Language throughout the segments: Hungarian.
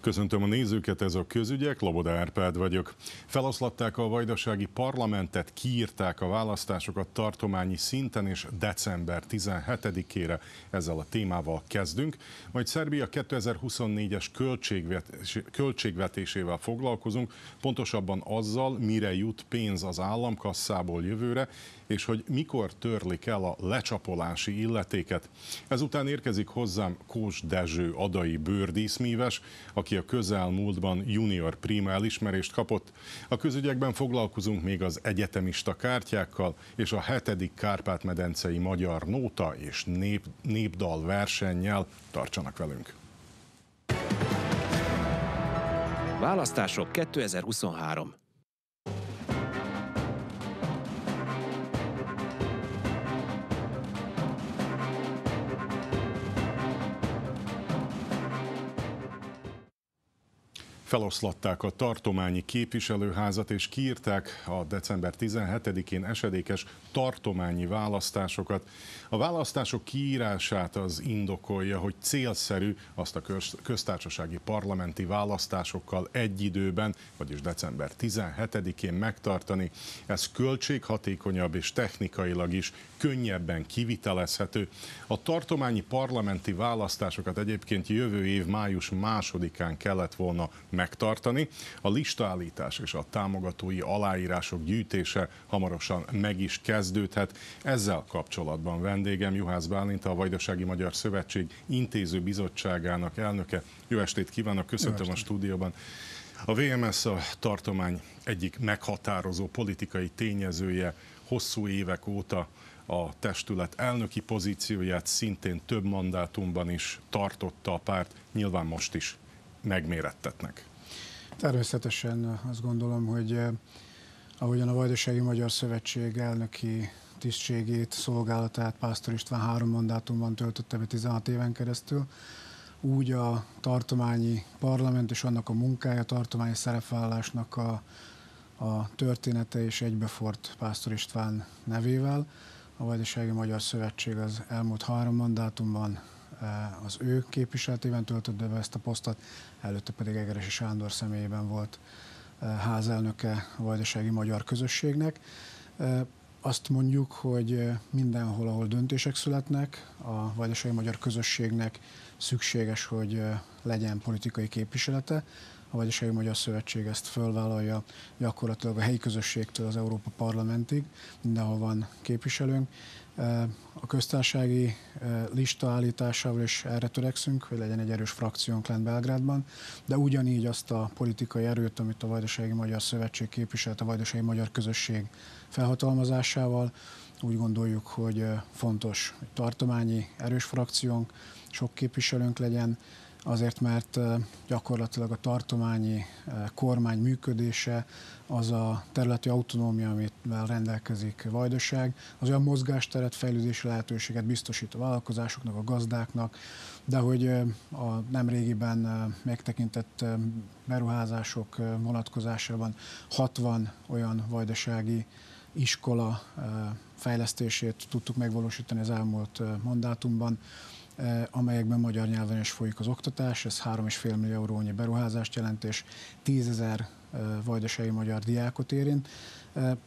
Köszöntöm a nézőket, ez a közügyek, Loboda Árpád vagyok. Feloszlatták a vajdasági parlamentet, kiírták a választásokat tartományi szinten, és december 17-ére ezzel a témával kezdünk. Majd Szerbia 2024-es költségvetésével foglalkozunk, pontosabban azzal, mire jut pénz az államkasszából jövőre, és hogy mikor törlik el a lecsapolási illetéket. Ezután érkezik hozzám Kós Dezső adai bőrdíszmíves, aki a közelmúltban junior prima elismerést kapott. A közügyekben foglalkozunk még az egyetemista kártyákkal és a hetedik Kárpát-medencei magyar nóta és nép, népdal versennyel. Tartsanak velünk! Választások 2023. Feloszlatták a tartományi képviselőházat és kiírták a december 17-én esedékes tartományi választásokat. A választások kiírását az indokolja, hogy célszerű azt a köztársasági parlamenti választásokkal egy időben, vagyis december 17-én megtartani. Ez költséghatékonyabb és technikailag is könnyebben kivitelezhető. A tartományi parlamenti választásokat egyébként jövő év május másodikán kellett volna megtartani. A listaállítás és a támogatói aláírások gyűjtése hamarosan meg is kezdődhet. Ezzel kapcsolatban vendégem Juhász Bálint, a Vajdasági Magyar Szövetség intéző bizottságának elnöke. Jó estét kívánok, köszöntöm a stúdióban. A VMS a tartomány egyik meghatározó politikai tényezője hosszú évek óta a testület elnöki pozícióját szintén több mandátumban is tartotta a párt, nyilván most is megmérettetnek. Természetesen azt gondolom, hogy eh, ahogyan a Vajdasági Magyar Szövetség elnöki tisztségét, szolgálatát Pásztor István három mandátumban töltötte be 16 éven keresztül, úgy a tartományi parlament és annak a munkája, a tartományi szerepvállalásnak a, a története és egybefort Pásztor István nevével. A Vajdasági Magyar Szövetség az elmúlt három mandátumban eh, az ő képviseletében töltötte be ezt a posztot, előtte pedig Egeresi Sándor személyében volt eh, házelnöke a Vajdasági Magyar Közösségnek. Azt mondjuk, hogy mindenhol, ahol döntések születnek, a Vajdasági Magyar Közösségnek szükséges, hogy legyen politikai képviselete. A Vajdasági Magyar Szövetség ezt fölvállalja gyakorlatilag a helyi közösségtől az Európa Parlamentig, mindenhol van képviselőnk. A köztársasági lista állításával is erre törekszünk, hogy legyen egy erős frakciónk lent Belgrádban, de ugyanígy azt a politikai erőt, amit a Vajdasági Magyar Szövetség képviselt, a Vajdasági Magyar Közösség felhatalmazásával, úgy gondoljuk, hogy fontos, hogy tartományi erős frakciónk, sok képviselőnk legyen, azért mert gyakorlatilag a tartományi kormány működése, az a területi autonómia, amivel rendelkezik Vajdaság, az olyan mozgásteret, fejlődési lehetőséget biztosít a vállalkozásoknak, a gazdáknak, de hogy a nemrégiben megtekintett beruházások vonatkozásában 60 olyan vajdasági iskola fejlesztését tudtuk megvalósítani az elmúlt mandátumban, amelyekben magyar nyelven is folyik az oktatás, ez 3,5 millió eurónyi beruházást jelent, és 10 ezer vajdasági magyar diákot érint.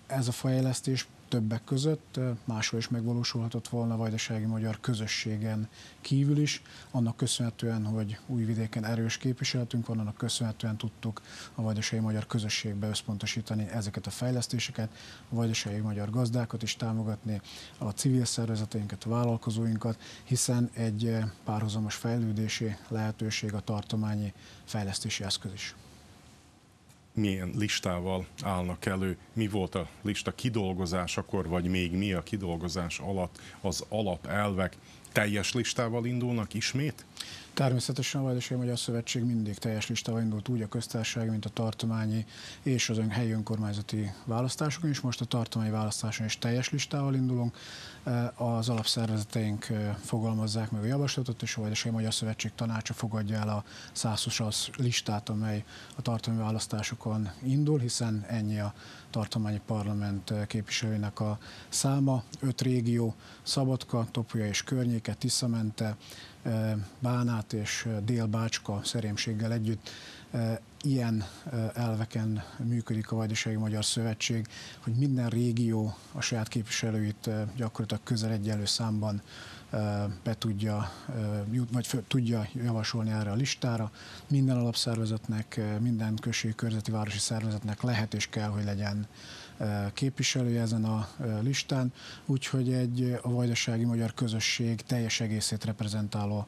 Ez a fejlesztés többek között máshol is megvalósulhatott volna a vajdasági magyar közösségen kívül is. Annak köszönhetően, hogy újvidéken erős képviseletünk van, annak köszönhetően tudtuk a vajdasági magyar közösségbe összpontosítani ezeket a fejlesztéseket, a vajdasági magyar gazdákat is támogatni, a civil szervezeteinket, a vállalkozóinkat, hiszen egy párhuzamos fejlődési lehetőség a tartományi fejlesztési eszköz is milyen listával állnak elő, mi volt a lista kidolgozásakor, vagy még mi a kidolgozás alatt az alapelvek, teljes listával indulnak ismét? Természetesen a Vajdasági Magyar Szövetség mindig teljes listával indult úgy a köztársasági, mint a tartományi és az helyi önkormányzati választásokon is. Most a tartományi választáson is teljes listával indulunk. Az alapszervezeteink fogalmazzák meg a javaslatot, és a Vajdasági Magyar Szövetség tanácsa fogadja el a 120 listát, amely a tartományi választásokon indul, hiszen ennyi a tartományi parlament képviselőinek a száma. Öt régió, Szabadka, Topuja és környéke, Tiszamente, Bánát és Dél-Bácska szerémséggel együtt ilyen elveken működik a Vajdasági Magyar Szövetség, hogy minden régió a saját képviselőit gyakorlatilag közel egyenlő számban be tudja, vagy tudja javasolni erre a listára. Minden alapszervezetnek, minden községi körzeti városi szervezetnek lehet és kell, hogy legyen képviselője ezen a listán, úgyhogy egy a vajdasági magyar közösség teljes egészét reprezentáló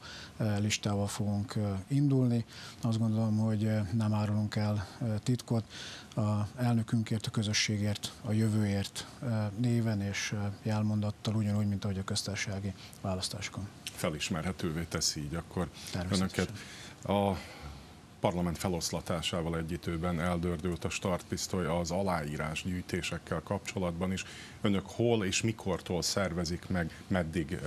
listával fogunk indulni. Azt gondolom, hogy nem árulunk el titkot. A elnökünkért, a közösségért, a jövőért néven és jelmondattal ugyanúgy, mint ahogy a köztársasági választáskon. Felismerhetővé teszi így akkor önöket. A parlament feloszlatásával egy időben eldördült a startpisztoly az aláírás gyűjtésekkel kapcsolatban is. Önök hol és mikortól szervezik meg, meddig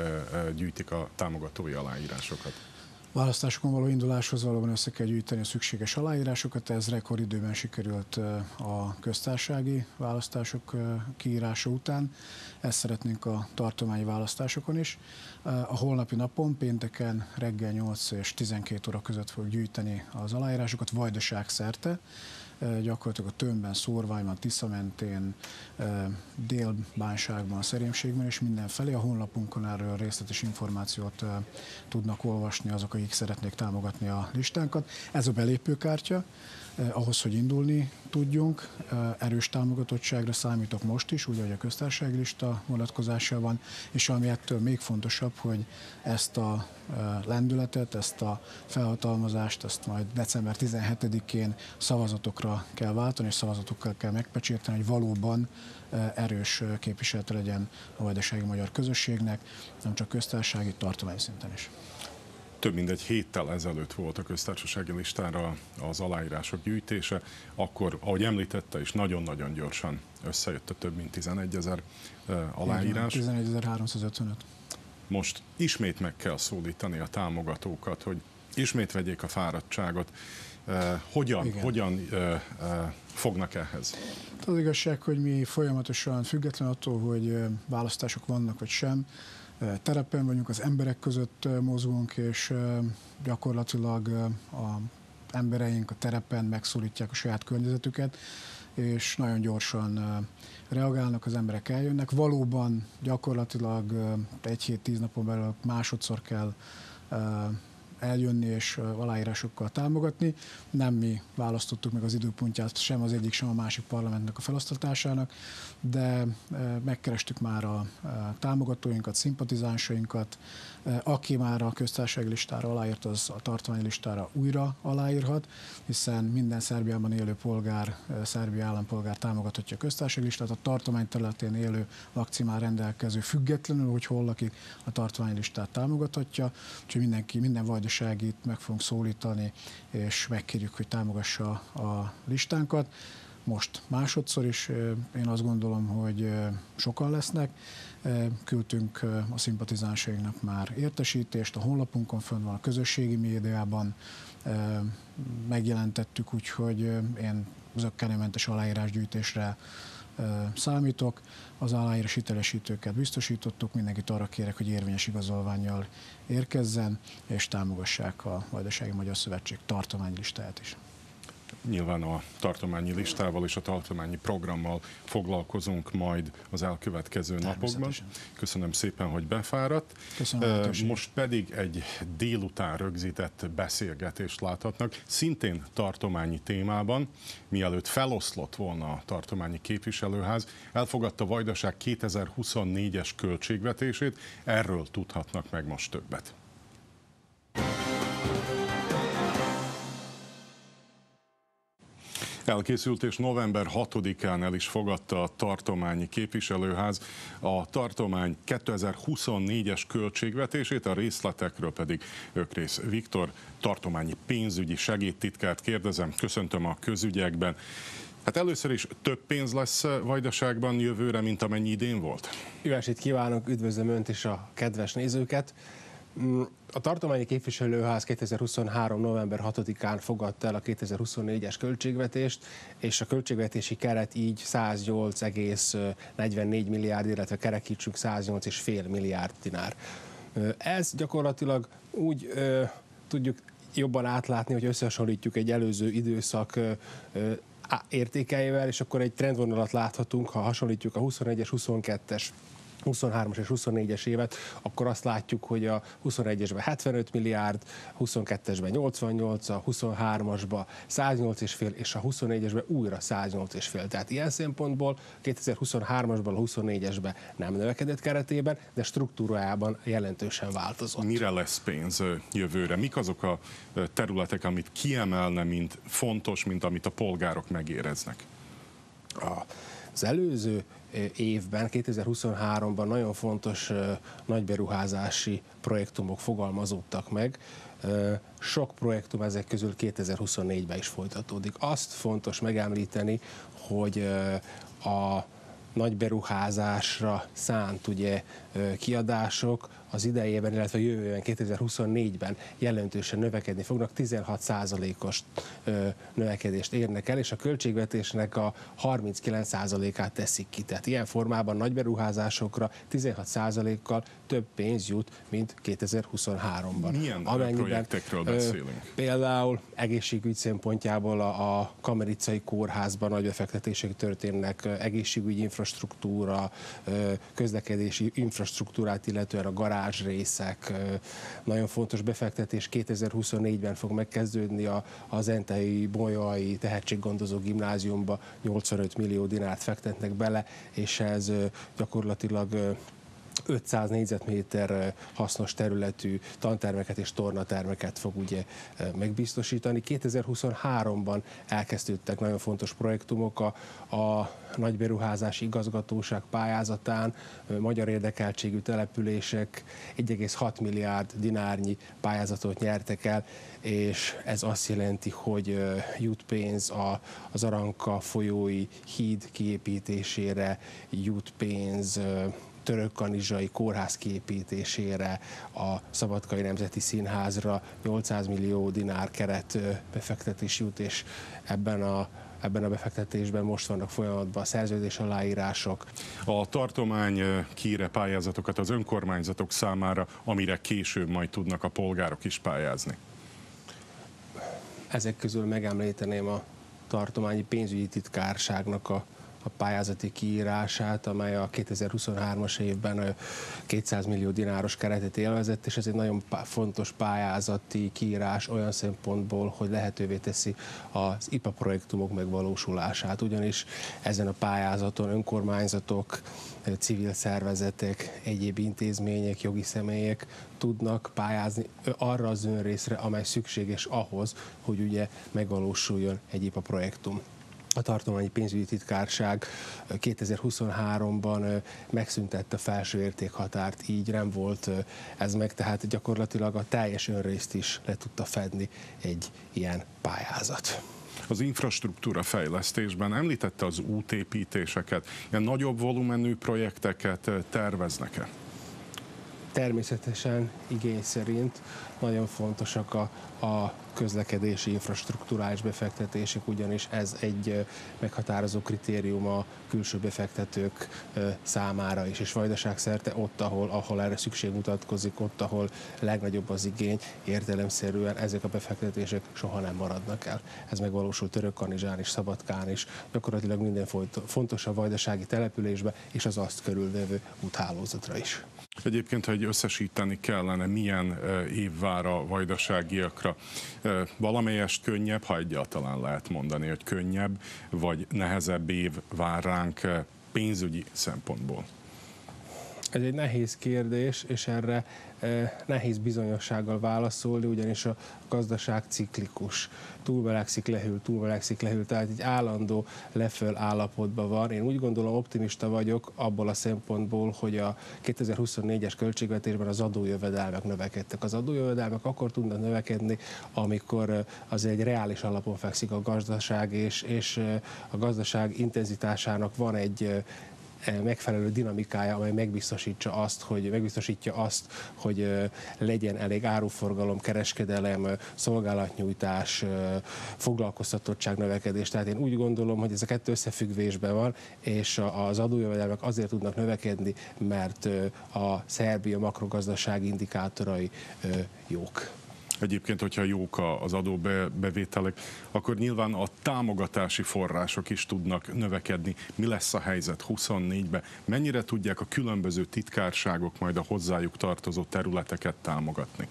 gyűjtik a támogatói aláírásokat? Választásokon való induláshoz valóban össze kell gyűjteni a szükséges aláírásokat, ez rekordidőben sikerült a köztársági választások kiírása után. Ezt szeretnénk a tartományi választásokon is. A holnapi napon, pénteken reggel 8 és 12 óra között fogjuk gyűjteni az aláírásokat vajdaság szerte gyakorlatilag a Tömbben, Szorványban, Tiszamentén, Délbánságban, Szerémségben és mindenfelé. A honlapunkon erről részletes információt tudnak olvasni azok, akik szeretnék támogatni a listánkat. Ez a belépőkártya, ahhoz, hogy indulni tudjunk. Eh, erős támogatottságra számítok most is, úgy, hogy a köztársasági lista vonatkozásában, és ami ettől még fontosabb, hogy ezt a eh, lendületet, ezt a felhatalmazást, ezt majd december 17-én szavazatokra kell váltani, és szavazatokkal kell megpecsérteni, hogy valóban erős képviselete legyen a vajdasági magyar közösségnek, nem csak köztársasági, tartományi szinten is több mint egy héttel ezelőtt volt a köztársasági listára az aláírások gyűjtése, akkor, ahogy említette is, nagyon-nagyon gyorsan összejött a több mint 11 ezer aláírás. 11.355. Most ismét meg kell szólítani a támogatókat, hogy ismét vegyék a fáradtságot. Hogyan, Igen. hogyan fognak ehhez? Az igazság, hogy mi folyamatosan, független attól, hogy választások vannak vagy sem, terepen vagyunk, az emberek között mozgunk, és gyakorlatilag a embereink a terepen megszólítják a saját környezetüket, és nagyon gyorsan reagálnak, az emberek eljönnek. Valóban gyakorlatilag egy hét, tíz napon belül másodszor kell eljönni és aláírásokkal támogatni. Nem mi választottuk meg az időpontját sem az egyik, sem a másik parlamentnek a felosztatásának, de megkerestük már a támogatóinkat, szimpatizánsainkat, aki már a köztársasági listára aláírt, az a tartományi listára újra aláírhat, hiszen minden Szerbiában élő polgár, szerbi állampolgár támogathatja a köztársasági listát, a tartomány területén élő lakcímán rendelkező függetlenül, hogy hol lakik, a tartományi listát támogathatja, úgyhogy mindenki, minden vajdaságit meg fogunk szólítani, és megkérjük, hogy támogassa a listánkat most másodszor is. Én azt gondolom, hogy sokan lesznek. Küldtünk a szimpatizánsainknak már értesítést, a honlapunkon fönn van, a közösségi médiában megjelentettük, úgyhogy én zöggenőmentes aláírásgyűjtésre számítok. Az aláírás hitelesítőket biztosítottuk, mindenkit arra kérek, hogy érvényes igazolványjal érkezzen, és támogassák a Vajdasági Magyar Szövetség tartománylistáját is. Nyilván a tartományi listával és a tartományi programmal foglalkozunk majd az elkövetkező napokban. Köszönöm szépen, hogy befáradt. Köszönöm Most pedig egy délután rögzített beszélgetést láthatnak, szintén tartományi témában, mielőtt feloszlott volna a tartományi képviselőház, elfogadta Vajdaság 2024-es költségvetését, erről tudhatnak meg most többet. Elkészült és november 6-án el is fogadta a tartományi képviselőház a tartomány 2024-es költségvetését, a részletekről pedig Ökrész Viktor, tartományi pénzügyi segédtitkárt kérdezem. Köszöntöm a közügyekben. Hát először is több pénz lesz Vajdaságban jövőre, mint amennyi idén volt? Jó kívánok, üdvözlöm Önt és a kedves nézőket! Mm, a tartományi képviselőház 2023. november 6-án fogadta el a 2024-es költségvetést, és a költségvetési keret így 108,44 milliárd, illetve kerekítsünk 108,5 milliárd dinár. Ez gyakorlatilag úgy tudjuk jobban átlátni, hogy összehasonlítjuk egy előző időszak értékeivel, és akkor egy trendvonalat láthatunk, ha hasonlítjuk a 21-es, 22-es 23-as és 24-es évet, akkor azt látjuk, hogy a 21-esben 75 milliárd, 22-esben 88, a 23-asban 108,5 és a 24-esben újra 108,5. Tehát ilyen szempontból 2023-asban, a 24-esben nem növekedett keretében, de struktúrájában jelentősen változott. Mire lesz pénz jövőre? Mik azok a területek, amit kiemelne, mint fontos, mint amit a polgárok megéreznek? Az előző évben, 2023-ban nagyon fontos nagyberuházási projektumok fogalmazódtak meg. Sok projektum ezek közül 2024-ben is folytatódik. Azt fontos megemlíteni, hogy a nagy beruházásra szánt ugye, kiadások az idejében, illetve jövőben 2024-ben jelentősen növekedni fognak, 16%-os növekedést érnek el, és a költségvetésnek a 39%-át teszik ki. Tehát ilyen formában nagy beruházásokra 16%-kal több pénz jut, mint 2023-ban. Milyen Amennyiben, projektekről beszélünk? Például egészségügy szempontjából a, a kamericai kórházban nagy befektetések történnek, egészségügyi infrastruktúra, közlekedési infrastruktúrát, illetően a garázsrészek, nagyon fontos befektetés. 2024-ben fog megkezdődni a, az Entei Bolyai Tehetséggondozó Gimnáziumba. 85 millió dinárt fektetnek bele, és ez gyakorlatilag 500 négyzetméter hasznos területű tantermeket és tornatermeket fog ugye megbiztosítani. 2023-ban elkezdődtek nagyon fontos projektumok a, a nagyberuházási igazgatóság pályázatán, magyar érdekeltségű települések 1,6 milliárd dinárnyi pályázatot nyertek el, és ez azt jelenti, hogy jut pénz a, az Aranka folyói híd kiépítésére, jut pénz török-kanizsai kórház kiépítésére, a Szabadkai Nemzeti Színházra 800 millió dinár keret befektetés jut, és ebben a ebben a befektetésben most vannak folyamatban a szerződés aláírások. A tartomány kére pályázatokat az önkormányzatok számára, amire később majd tudnak a polgárok is pályázni. Ezek közül megemlíteném a tartományi pénzügyi titkárságnak a a pályázati kiírását, amely a 2023-as évben 200 millió dináros keretet élvezett, és ez egy nagyon fontos pályázati kiírás olyan szempontból, hogy lehetővé teszi az IPA projektumok megvalósulását, ugyanis ezen a pályázaton önkormányzatok, civil szervezetek, egyéb intézmények, jogi személyek tudnak pályázni arra az önrészre, amely szükséges ahhoz, hogy ugye megvalósuljon egy IPA projektum a tartományi pénzügyi titkárság 2023-ban megszüntette a felső értékhatárt, így nem volt ez meg, tehát gyakorlatilag a teljes önrészt is le tudta fedni egy ilyen pályázat az infrastruktúra fejlesztésben említette az útépítéseket, ilyen nagyobb volumenű projekteket terveznek-e? Természetesen igény szerint nagyon fontosak a, a közlekedési infrastruktúrális befektetések, ugyanis ez egy meghatározó kritérium a külső befektetők számára is, és vajdaság szerte ott, ahol, ahol erre szükség mutatkozik, ott, ahol legnagyobb az igény, értelemszerűen ezek a befektetések soha nem maradnak el. Ez megvalósul Törökkanizsán is, Szabadkán is, gyakorlatilag minden fontos a vajdasági településbe és az azt körülvevő úthálózatra is. Egyébként, ha egy összesíteni kellene, milyen év vár a vajdaságiakra, valamelyest könnyebb, ha egyáltalán lehet mondani, hogy könnyebb, vagy nehezebb év vár ránk pénzügyi szempontból? Ez egy nehéz kérdés, és erre nehéz bizonyossággal válaszolni, ugyanis a gazdaság ciklikus. Túlvelegszik, lehűl, túlvelegszik, lehűl, tehát egy állandó leföl állapotban van. Én úgy gondolom, optimista vagyok abból a szempontból, hogy a 2024-es költségvetésben az adójövedelmek növekedtek. Az adójövedelmek akkor tudnak növekedni, amikor az egy reális alapon fekszik a gazdaság, és, és a gazdaság intenzitásának van egy megfelelő dinamikája, amely megbiztosítja azt, hogy megbiztosítja azt, hogy legyen elég áruforgalom, kereskedelem, szolgálatnyújtás, foglalkoztatottság növekedés. Tehát én úgy gondolom, hogy ez a kettő összefüggésben van, és az adójövedelmek azért tudnak növekedni, mert a Szerbia makrogazdasági indikátorai jók. Egyébként, hogyha jók az adóbevételek, akkor nyilván a támogatási források is tudnak növekedni. Mi lesz a helyzet 24-ben? Mennyire tudják a különböző titkárságok majd a hozzájuk tartozó területeket támogatni?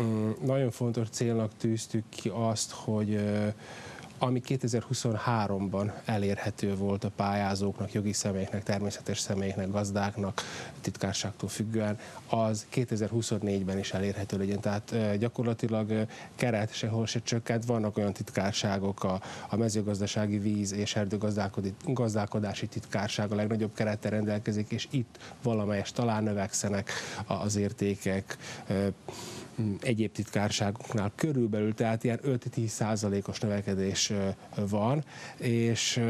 Mm, nagyon fontos célnak tűztük ki azt, hogy ami 2023-ban elérhető volt a pályázóknak, jogi személyeknek, természetes személyeknek, gazdáknak, titkárságtól függően, az 2024-ben is elérhető legyen. Tehát gyakorlatilag keret sehol se csökkent, vannak olyan titkárságok, a, mezőgazdasági víz és erdőgazdálkodási titkárság a legnagyobb kerettel rendelkezik, és itt valamelyes talán növekszenek az értékek, egyéb titkárságoknál körülbelül, tehát ilyen 5-10 százalékos növekedés van, és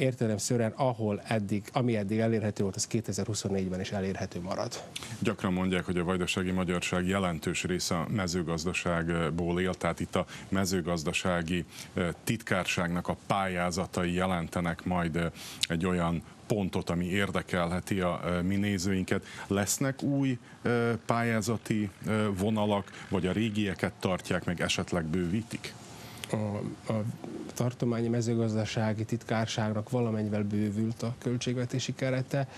értelemszerűen ahol eddig, ami eddig elérhető volt, az 2024-ben is elérhető marad. Gyakran mondják, hogy a vajdasági magyarság jelentős része a mezőgazdaságból él, tehát itt a mezőgazdasági titkárságnak a pályázatai jelentenek majd egy olyan pontot, ami érdekelheti a mi nézőinket. Lesznek új pályázati vonalak, vagy a régieket tartják meg, esetleg bővítik? A, a tartományi mezőgazdasági titkárságnak valamennyivel bővült a költségvetési kerete,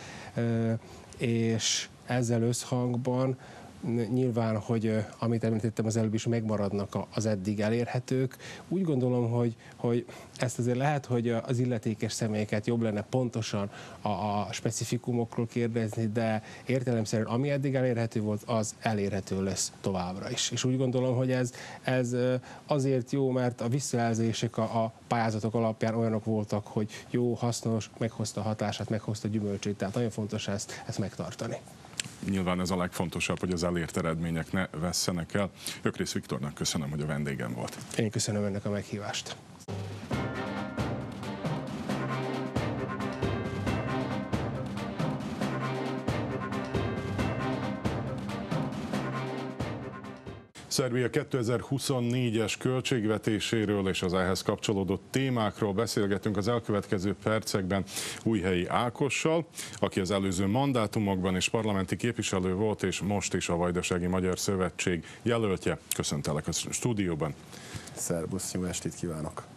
és ezzel összhangban nyilván, hogy amit említettem az előbb is, megmaradnak az eddig elérhetők. Úgy gondolom, hogy, hogy ezt azért lehet, hogy az illetékes személyeket jobb lenne pontosan a, a specifikumokról kérdezni, de értelemszerűen ami eddig elérhető volt, az elérhető lesz továbbra is. És úgy gondolom, hogy ez, ez azért jó, mert a visszajelzések a, a pályázatok alapján olyanok voltak, hogy jó, hasznos, meghozta hatását, meghozta gyümölcsét, tehát nagyon fontos ezt, ezt megtartani nyilván ez a legfontosabb, hogy az elért eredmények ne vesszenek el. Ökrész Viktornak köszönöm, hogy a vendégem volt. Én köszönöm önnek a meghívást. Szerbia 2024-es költségvetéséről és az ehhez kapcsolódó témákról beszélgetünk az elkövetkező percekben Újhelyi Ákossal, aki az előző mandátumokban és parlamenti képviselő volt, és most is a Vajdasági Magyar Szövetség jelöltje. Köszöntelek a stúdióban. Szerbusz, jó estét kívánok!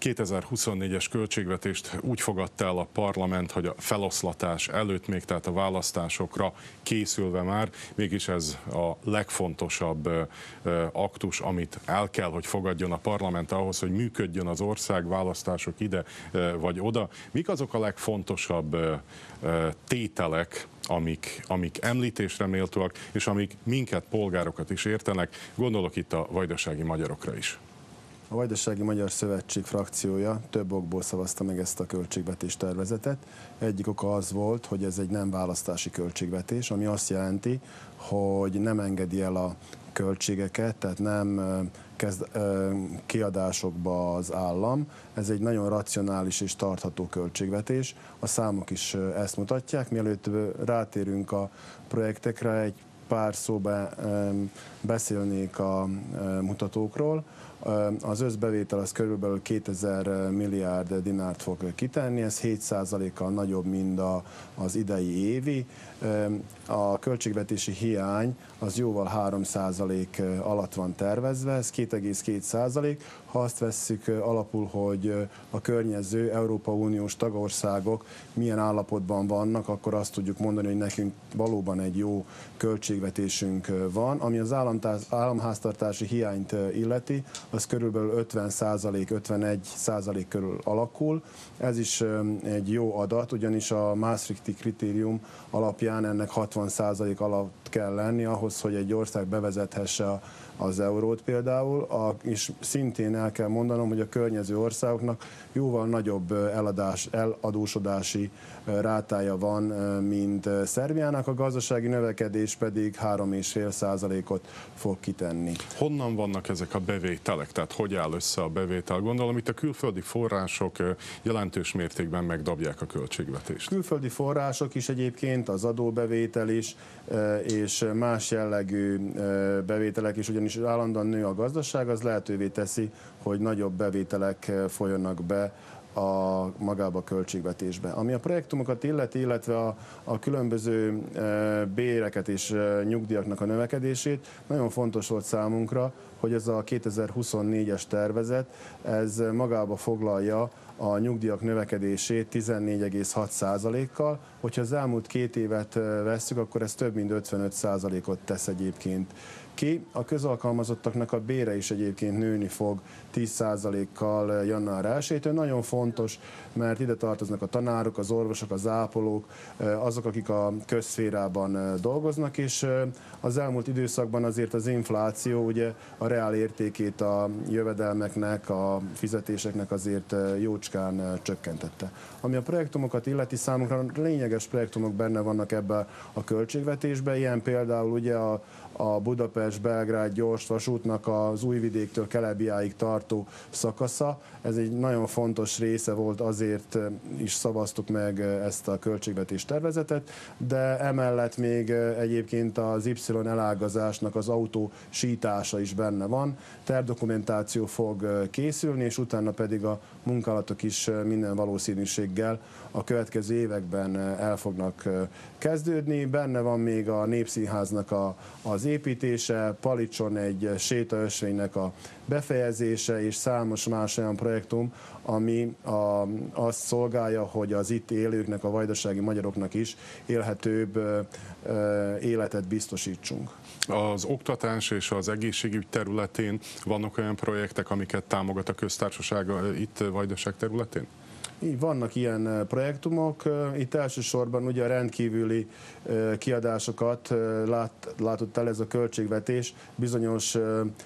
2024-es költségvetést úgy fogadta el a parlament, hogy a feloszlatás előtt még, tehát a választásokra készülve már, mégis ez a legfontosabb aktus, amit el kell, hogy fogadjon a parlament ahhoz, hogy működjön az ország, választások ide vagy oda. Mik azok a legfontosabb tételek, amik, amik említésre méltóak, és amik minket, polgárokat is értenek, gondolok itt a vajdasági magyarokra is. A Vajdasági Magyar Szövetség frakciója több okból szavazta meg ezt a költségvetés tervezetet. Egyik oka az volt, hogy ez egy nem választási költségvetés, ami azt jelenti, hogy nem engedi el a költségeket, tehát nem kezd kiadásokba az állam. Ez egy nagyon racionális és tartható költségvetés. A számok is ezt mutatják. Mielőtt rátérünk a projektekre, egy pár szóba beszélnék a mutatókról. Az összbevétel az körülbelül 2000 milliárd dinárt fog kitenni, ez 7%-kal nagyobb, mint a, az idei évi. A költségvetési hiány az jóval 3% alatt van tervezve, ez 2,2%. Ha azt vesszük alapul, hogy a környező Európa Uniós tagországok milyen állapotban vannak, akkor azt tudjuk mondani, hogy nekünk valóban egy jó költségvetésünk van. Ami az államháztartási hiányt illeti, az körülbelül 50% 51 százalék körül alakul. Ez is egy jó adat, ugyanis a Maastrichti kritérium alapján ennek 60 százalék alatt kell lenni ahhoz, hogy egy ország bevezethesse a az eurót például, a, és szintén el kell mondanom, hogy a környező országoknak jóval nagyobb eladás, eladósodási rátája van, mint Szerbiának, a gazdasági növekedés pedig 3,5 százalékot fog kitenni. Honnan vannak ezek a bevételek? Tehát hogy áll össze a bevétel? Gondolom itt a külföldi források jelentős mértékben megdobják a költségvetést. Külföldi források is egyébként, az adóbevétel is, és más jellegű bevételek is, ugyanis állandóan nő a gazdaság, az lehetővé teszi, hogy nagyobb bevételek folyonnak be a magába a költségvetésbe. Ami a projektumokat illeti, illetve a, a különböző e, béreket és e, nyugdíjaknak a növekedését, nagyon fontos volt számunkra, hogy ez a 2024-es tervezet, ez magába foglalja a nyugdíjak növekedését 14,6%-kal. Hogyha az elmúlt két évet e, vesszük, akkor ez több mint 55%-ot tesz egyébként ki. A közalkalmazottaknak a bére is egyébként nőni fog 10%-kal január 1 Nagyon fontos, mert ide tartoznak a tanárok, az orvosok, az ápolók, azok, akik a közszférában dolgoznak, és az elmúlt időszakban azért az infláció ugye a reál értékét a jövedelmeknek, a fizetéseknek azért jócskán csökkentette. Ami a projektumokat illeti, számunkra lényeges projektumok benne vannak ebbe a költségvetésbe, ilyen például ugye a, a Budapest-Belgrád gyors vasútnak az Újvidéktől Kelebiáig tartó szakasza. Ez egy nagyon fontos része volt, azért is szavaztuk meg ezt a költségvetés tervezetet, de emellett még egyébként az Y elágazásnak az autó sítása is benne van. Tervdokumentáció fog készülni, és utána pedig a munkálatok is minden valószínűséggel a következő években el fognak kezdődni. Benne van még a Népszínháznak a, az építése, Palicson egy sétaösvénynek a befejezése és számos más olyan projektum, ami a, azt szolgálja, hogy az itt élőknek, a vajdasági magyaroknak is élhetőbb életet biztosítsunk. Az oktatás és az egészségügy területén vannak olyan projektek, amiket támogat a köztársaság itt Vajdaság területén? Így vannak ilyen projektumok. Itt elsősorban ugye a rendkívüli kiadásokat lát, látott el ez a költségvetés bizonyos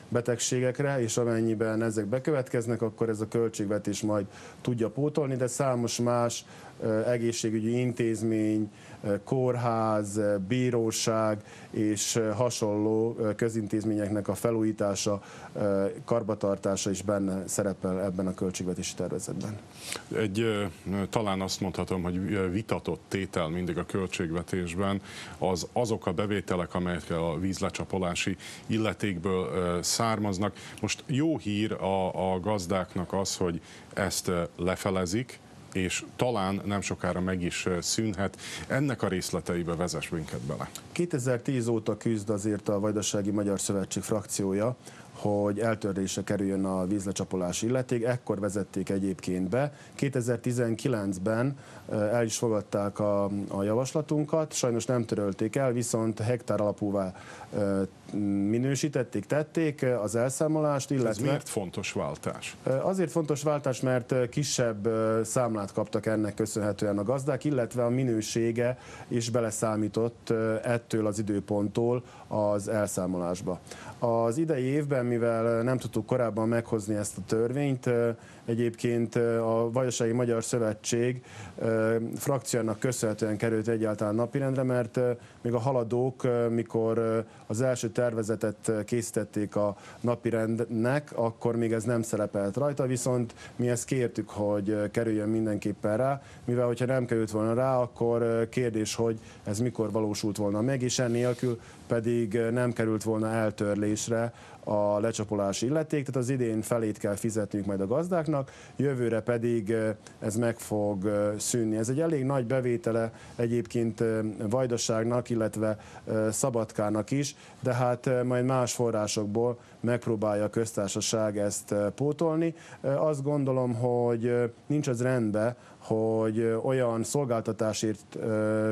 betegségekre, és amennyiben ezek bekövetkeznek, akkor ez a költségvetés majd tudja pótolni, de számos más egészségügyi intézmény, kórház, bíróság és hasonló közintézményeknek a felújítása, karbatartása is benne szerepel ebben a költségvetési tervezetben. Egy talán azt mondhatom, hogy vitatott tétel mindig a költségvetésben az azok a bevételek, amelyek a vízlecsapolási illetékből származnak. Most jó hír a, a gazdáknak az, hogy ezt lefelezik, és talán nem sokára meg is szűnhet. Ennek a részleteibe vezess minket bele. 2010 óta küzd azért a Vajdasági Magyar Szövetség frakciója, hogy eltörlése kerüljön a vízlecsapolás illeték. Ekkor vezették egyébként be. 2019-ben el is fogadták a, a javaslatunkat, sajnos nem törölték el, viszont hektár alapúvá minősítették, tették az elszámolást, illetve... Ez miért fontos váltás? Azért fontos váltás, mert kisebb számlát kaptak ennek köszönhetően a gazdák, illetve a minősége is beleszámított ettől az időponttól az elszámolásba. Az idei évben, mivel nem tudtuk korábban meghozni ezt a törvényt, egyébként a Vajdasági Magyar Szövetség frakciónak köszönhetően került egyáltalán napirendre, mert még a haladók, mikor az első tervezetet készítették a napirendnek, akkor még ez nem szerepelt rajta, viszont mi ezt kértük, hogy kerüljön mindenképpen rá, mivel hogyha nem került volna rá, akkor kérdés, hogy ez mikor valósult volna meg, és ennélkül pedig nem került volna eltörlésre a lecsapolási illeték, tehát az idén felét kell fizetniük majd a gazdáknak, jövőre pedig ez meg fog szűnni. Ez egy elég nagy bevétele egyébként Vajdaságnak, illetve Szabadkának is, de hát majd más forrásokból megpróbálja a köztársaság ezt pótolni. Azt gondolom, hogy nincs az rendben, hogy olyan szolgáltatásért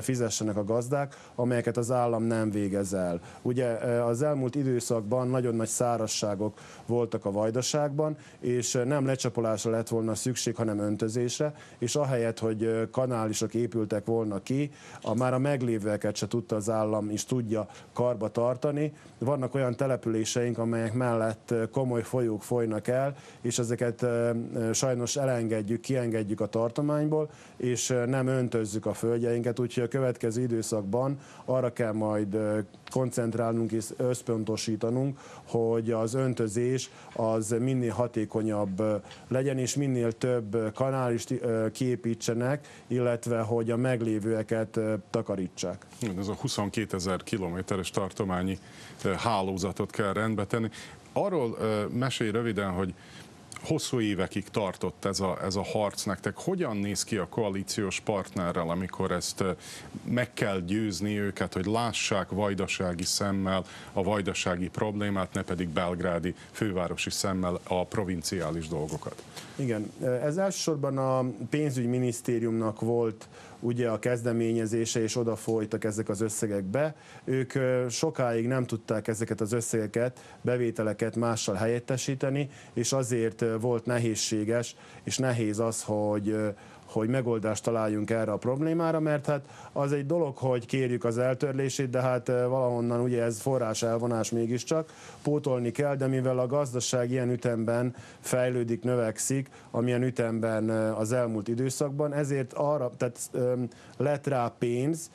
fizessenek a gazdák, amelyeket az állam nem végez el. Ugye az elmúlt időszakban nagyon nagy szárasságok voltak a vajdaságban, és nem lecsapolásra lett volna szükség, hanem öntözésre, és ahelyett, hogy kanálisok épültek volna ki, a már a meglévőeket se tudta az állam is tudja karba tartani. Vannak olyan településeink, amelyek mellett komoly folyók folynak el, és ezeket sajnos elengedjük, kiengedjük a tartományba, irányból, és nem öntözzük a földjeinket, úgyhogy a következő időszakban arra kell majd koncentrálnunk és összpontosítanunk, hogy az öntözés az minél hatékonyabb legyen, és minél több kanál is kiépítsenek, illetve hogy a meglévőeket takarítsák. Ez a 22 ezer kilométeres tartományi hálózatot kell rendbe tenni. Arról mesélj röviden, hogy hosszú évekig tartott ez a, ez a harc nektek. Hogyan néz ki a koalíciós partnerrel, amikor ezt meg kell győzni őket, hogy lássák vajdasági szemmel a vajdasági problémát, ne pedig belgrádi fővárosi szemmel a provinciális dolgokat? Igen, ez elsősorban a pénzügyminisztériumnak volt ugye a kezdeményezése, és oda folytak ezek az összegek be. Ők sokáig nem tudták ezeket az összegeket, bevételeket mással helyettesíteni, és azért volt nehézséges, és nehéz az, hogy hogy megoldást találjunk erre a problémára, mert hát az egy dolog, hogy kérjük az eltörlését, de hát valahonnan ugye ez forrás elvonás mégiscsak, pótolni kell, de mivel a gazdaság ilyen ütemben fejlődik, növekszik, amilyen ütemben az elmúlt időszakban, ezért arra, tehát lett rá pénz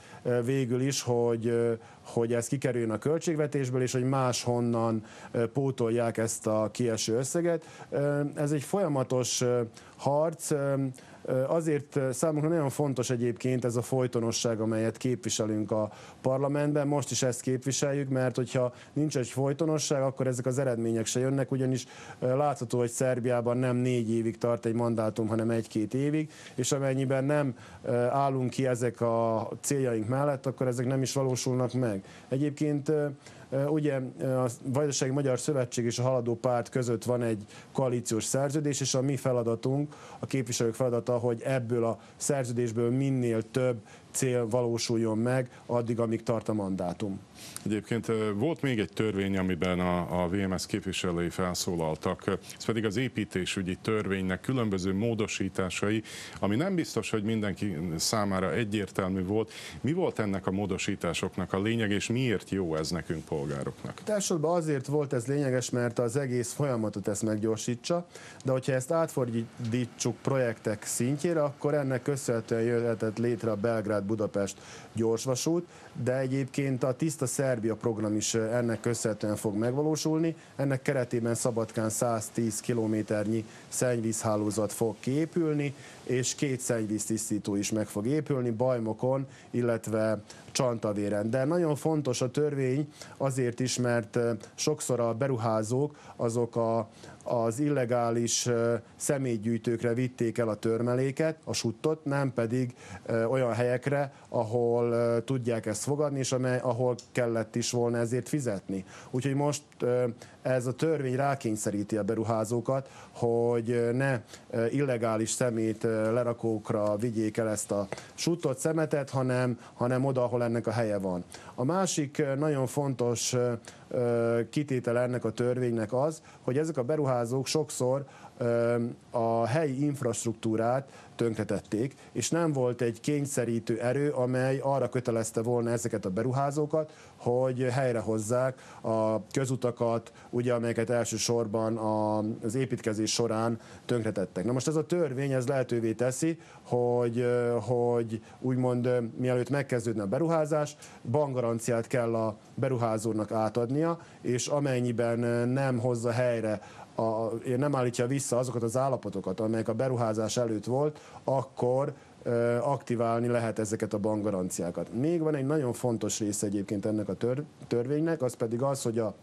végül is, hogy, hogy ez kikerüljön a költségvetésből, és hogy máshonnan pótolják ezt a kieső összeget. Ez egy folyamatos harc, Azért számunkra nagyon fontos egyébként ez a folytonosság, amelyet képviselünk a parlamentben. Most is ezt képviseljük, mert hogyha nincs egy folytonosság, akkor ezek az eredmények se jönnek, ugyanis látható, hogy Szerbiában nem négy évig tart egy mandátum, hanem egy-két évig, és amennyiben nem állunk ki ezek a céljaink mellett, akkor ezek nem is valósulnak meg. Egyébként Ugye a Vajdasági Magyar Szövetség és a Haladó Párt között van egy koalíciós szerződés, és a mi feladatunk, a képviselők feladata, hogy ebből a szerződésből minél több cél valósuljon meg addig, amíg tart a mandátum. Egyébként volt még egy törvény, amiben a, a VMS képviselői felszólaltak, ez pedig az építésügyi törvénynek különböző módosításai, ami nem biztos, hogy mindenki számára egyértelmű volt. Mi volt ennek a módosításoknak a lényeg, és miért jó ez nekünk polgároknak? Elsősorban azért volt ez lényeges, mert az egész folyamatot ezt meggyorsítsa, de hogyha ezt átfordítsuk projektek szintjére, akkor ennek köszönhetően jöhetett létre a Belgrád-Budapest gyorsvasút, de egyébként a Tiszta Szerbia program is ennek köszönhetően fog megvalósulni. Ennek keretében Szabadkán 110 kilométernyi szennyvízhálózat fog kiépülni, és két szennyvíztisztító is meg fog épülni Bajmokon, illetve Csantavéren. De nagyon fontos a törvény azért is, mert sokszor a beruházók azok a, az illegális személygyűjtőkre vitték el a törmeléket, a suttot, nem pedig olyan helyekre, ahol tudják ezt fogadni, és ahol kellett is volna ezért fizetni. Úgyhogy most ez a törvény rákényszeríti a beruházókat, hogy ne illegális szemét lerakókra vigyék el ezt a sutott szemetet, hanem, hanem oda, ahol ennek a helye van. A másik nagyon fontos kitétel ennek a törvénynek az, hogy ezek a beruházók sokszor a helyi infrastruktúrát tönkretették, és nem volt egy kényszerítő erő, amely arra kötelezte volna ezeket a beruházókat, hogy helyrehozzák a közutakat, ugye, amelyeket elsősorban az építkezés során tönkretettek. Na most ez a törvény ez lehetővé teszi, hogy, hogy úgymond mielőtt megkezdődne a beruházás, bankgaranciát kell a beruházónak átadnia, és amennyiben nem hozza helyre a, nem állítja vissza azokat az állapotokat, amelyek a beruházás előtt volt, akkor aktiválni lehet ezeket a bankgaranciákat. Még van egy nagyon fontos része egyébként ennek a tör, törvénynek, az pedig az, hogy a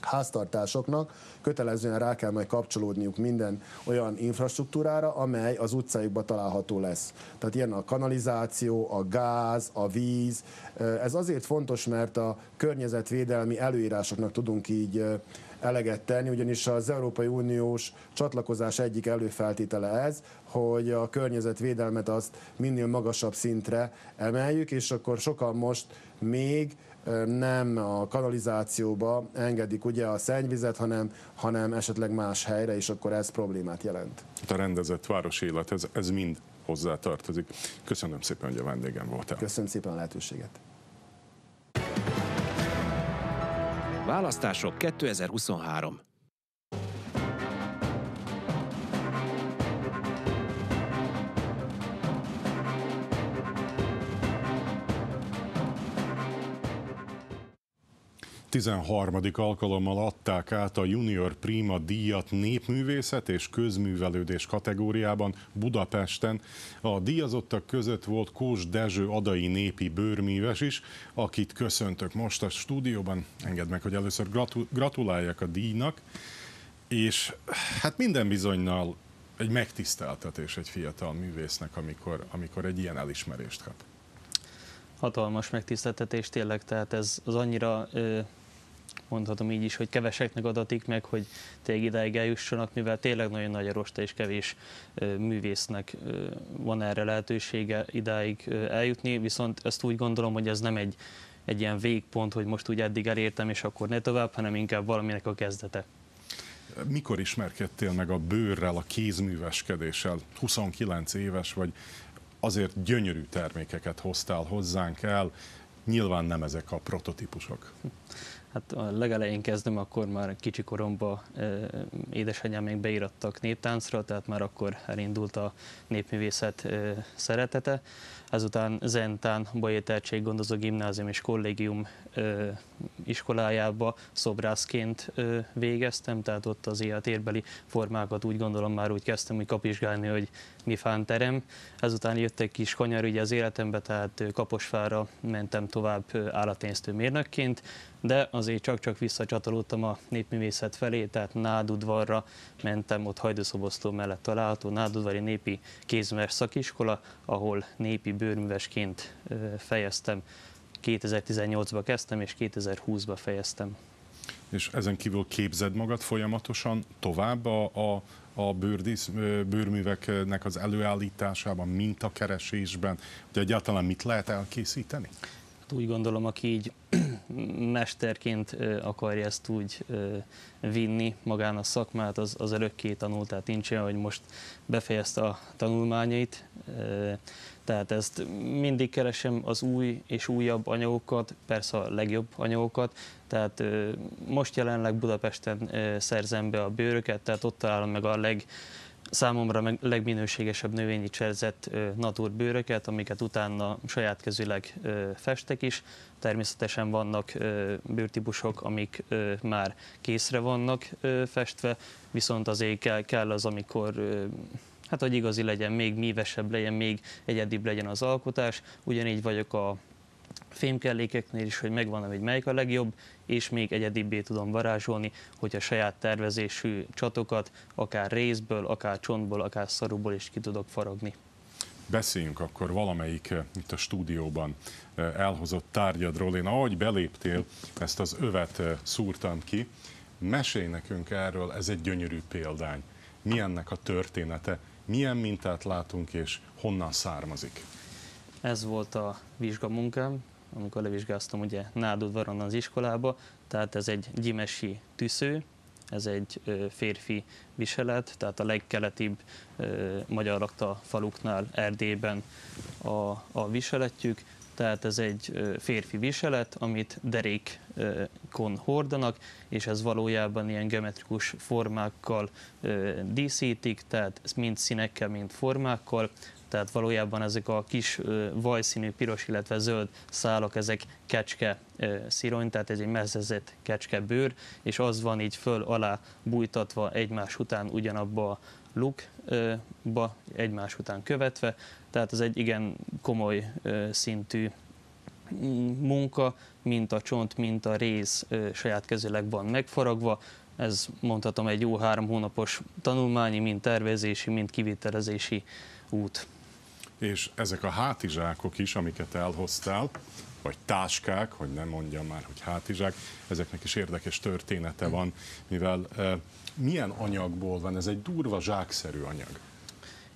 háztartásoknak kötelezően rá kell majd kapcsolódniuk minden olyan infrastruktúrára, amely az utcájukban található lesz. Tehát ilyen a kanalizáció, a gáz, a víz. Ez azért fontos, mert a környezetvédelmi előírásoknak tudunk így eleget tenni, ugyanis az Európai Uniós csatlakozás egyik előfeltétele ez, hogy a környezetvédelmet azt minél magasabb szintre emeljük, és akkor sokan most még nem a kanalizációba engedik ugye a szennyvizet, hanem, hanem esetleg más helyre, és akkor ez problémát jelent. A rendezett városi élet, ez, ez mind hozzá tartozik. Köszönöm szépen, hogy a vendégem voltál. Köszönöm szépen a lehetőséget. Választások 2023. 13. alkalommal adták át a Junior Prima díjat népművészet és közművelődés kategóriában Budapesten. A díjazottak között volt Kós Dezső adai népi bőrműves is, akit köszöntök most a stúdióban. Engedd meg, hogy először gratuláljak a díjnak, és hát minden bizonynal egy megtiszteltetés egy fiatal művésznek, amikor, amikor egy ilyen elismerést kap hatalmas megtiszteltetés tényleg, tehát ez az annyira mondhatom így is, hogy keveseknek adatik meg, hogy tényleg idáig eljussanak, mivel tényleg nagyon nagy a rosta és kevés művésznek van erre lehetősége idáig eljutni, viszont ezt úgy gondolom, hogy ez nem egy, egy ilyen végpont, hogy most úgy eddig elértem, és akkor ne tovább, hanem inkább valaminek a kezdete. Mikor ismerkedtél meg a bőrrel, a kézműveskedéssel? 29 éves vagy, azért gyönyörű termékeket hoztál hozzánk el, nyilván nem ezek a prototípusok. Hát a legelején kezdem, akkor már kicsi koromban édesanyám még beirattak néptáncra, tehát már akkor elindult a népművészet szeretete. Ezután Zentán Bajé Tehetséggondozó Gimnázium és Kollégium iskolájába szobrászként végeztem, tehát ott az életérbeli formákat úgy gondolom már úgy kezdtem hogy kapizsgálni, hogy mi fán terem. Ezután jött egy kis kanyar ugye az életembe, tehát Kaposvára mentem tovább állatényztő mérnökként, de azért csak-csak visszacsatolódtam a népművészet felé, tehát Nádudvarra mentem, ott Hajdúszoboszló mellett található Nádudvari Népi Kézműves Szakiskola, ahol népi bőrművesként fejeztem 2018-ban kezdtem, és 2020-ban fejeztem. És ezen kívül képzed magad folyamatosan tovább a, a, a bőrdísz, bőrműveknek az előállításában, mintakeresésben, hogy egyáltalán mit lehet elkészíteni? Hát úgy gondolom, aki így mesterként akarja ezt úgy vinni magán a szakmát, az, az örökké tanul, tehát nincs olyan, hogy most befejezte a tanulmányait, tehát ezt mindig keresem az új és újabb anyagokat, persze a legjobb anyagokat, tehát most jelenleg Budapesten szerzem be a bőröket, tehát ott találom meg a leg számomra legminőségesebb növényi cserzett naturbőröket, amiket utána saját kezüleg festek is. Természetesen vannak bőrtípusok, amik már készre vannak festve, viszont azért kell az, amikor hát hogy igazi legyen, még mívesebb legyen, még egyedibb legyen az alkotás. Ugyanígy vagyok a fémkellékeknél is, hogy megvan, hogy melyik a legjobb, és még egyedibbé tudom varázsolni, hogy a saját tervezésű csatokat akár részből, akár csontból, akár szarúból is ki tudok faragni. Beszéljünk akkor valamelyik eh, itt a stúdióban eh, elhozott tárgyadról. Én ahogy beléptél, ezt az övet eh, szúrtam ki. Mesélj nekünk erről, ez egy gyönyörű példány. Mi ennek a története? Milyen mintát látunk és honnan származik? Ez volt a vizsgamunkám, amikor levizsgáztam ugye Nádudvaron az iskolába, tehát ez egy gyimesi tűző, ez egy férfi viselet, tehát a legkeletibb magyar lakta faluknál Erdélyben a, a viseletjük, tehát ez egy férfi viselet, amit derékon hordanak, és ez valójában ilyen geometrikus formákkal díszítik, tehát mind színekkel, mind formákkal, tehát valójában ezek a kis vajszínű piros, illetve zöld szálak, ezek kecske szirony, tehát ez egy mezezett kecske bőr, és az van így föl alá bújtatva egymás után ugyanabba a lukba, egymás után követve, tehát ez egy igen komoly szintű mm, munka, mint a csont, mint a rész saját kezüleg van megfaragva, ez mondhatom egy jó három hónapos tanulmányi, mint tervezési, mint kivitelezési út. És ezek a hátizsákok is, amiket elhoztál, vagy táskák, hogy nem mondjam már, hogy hátizsák, ezeknek is érdekes története van, mivel e, milyen anyagból van, ez egy durva zsákszerű anyag.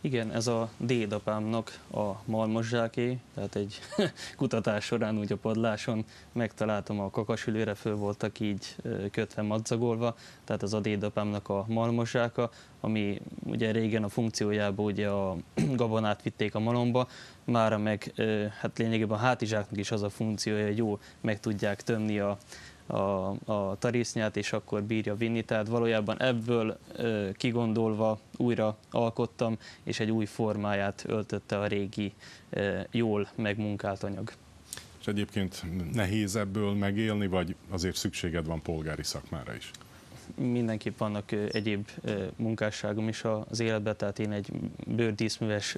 Igen, ez a dédapámnak a malmozsáké, tehát egy kutatás során úgy a padláson megtaláltam a kakasülőre, föl voltak így kötve madzagolva, tehát ez a dédapámnak a malmozsáka, ami ugye régen a funkciójából ugye a gabonát vitték a malomba, mára meg hát lényegében a hátizsáknak is az a funkciója, hogy jó meg tudják tömni a, a, a tarisznyát, és akkor bírja vinni. Tehát valójában ebből ö, kigondolva újra alkottam, és egy új formáját öltötte a régi ö, jól megmunkált anyag. És egyébként nehéz ebből megélni, vagy azért szükséged van polgári szakmára is? Mindenképp vannak egyéb munkásságom is az életben, tehát én egy bőrdíszműves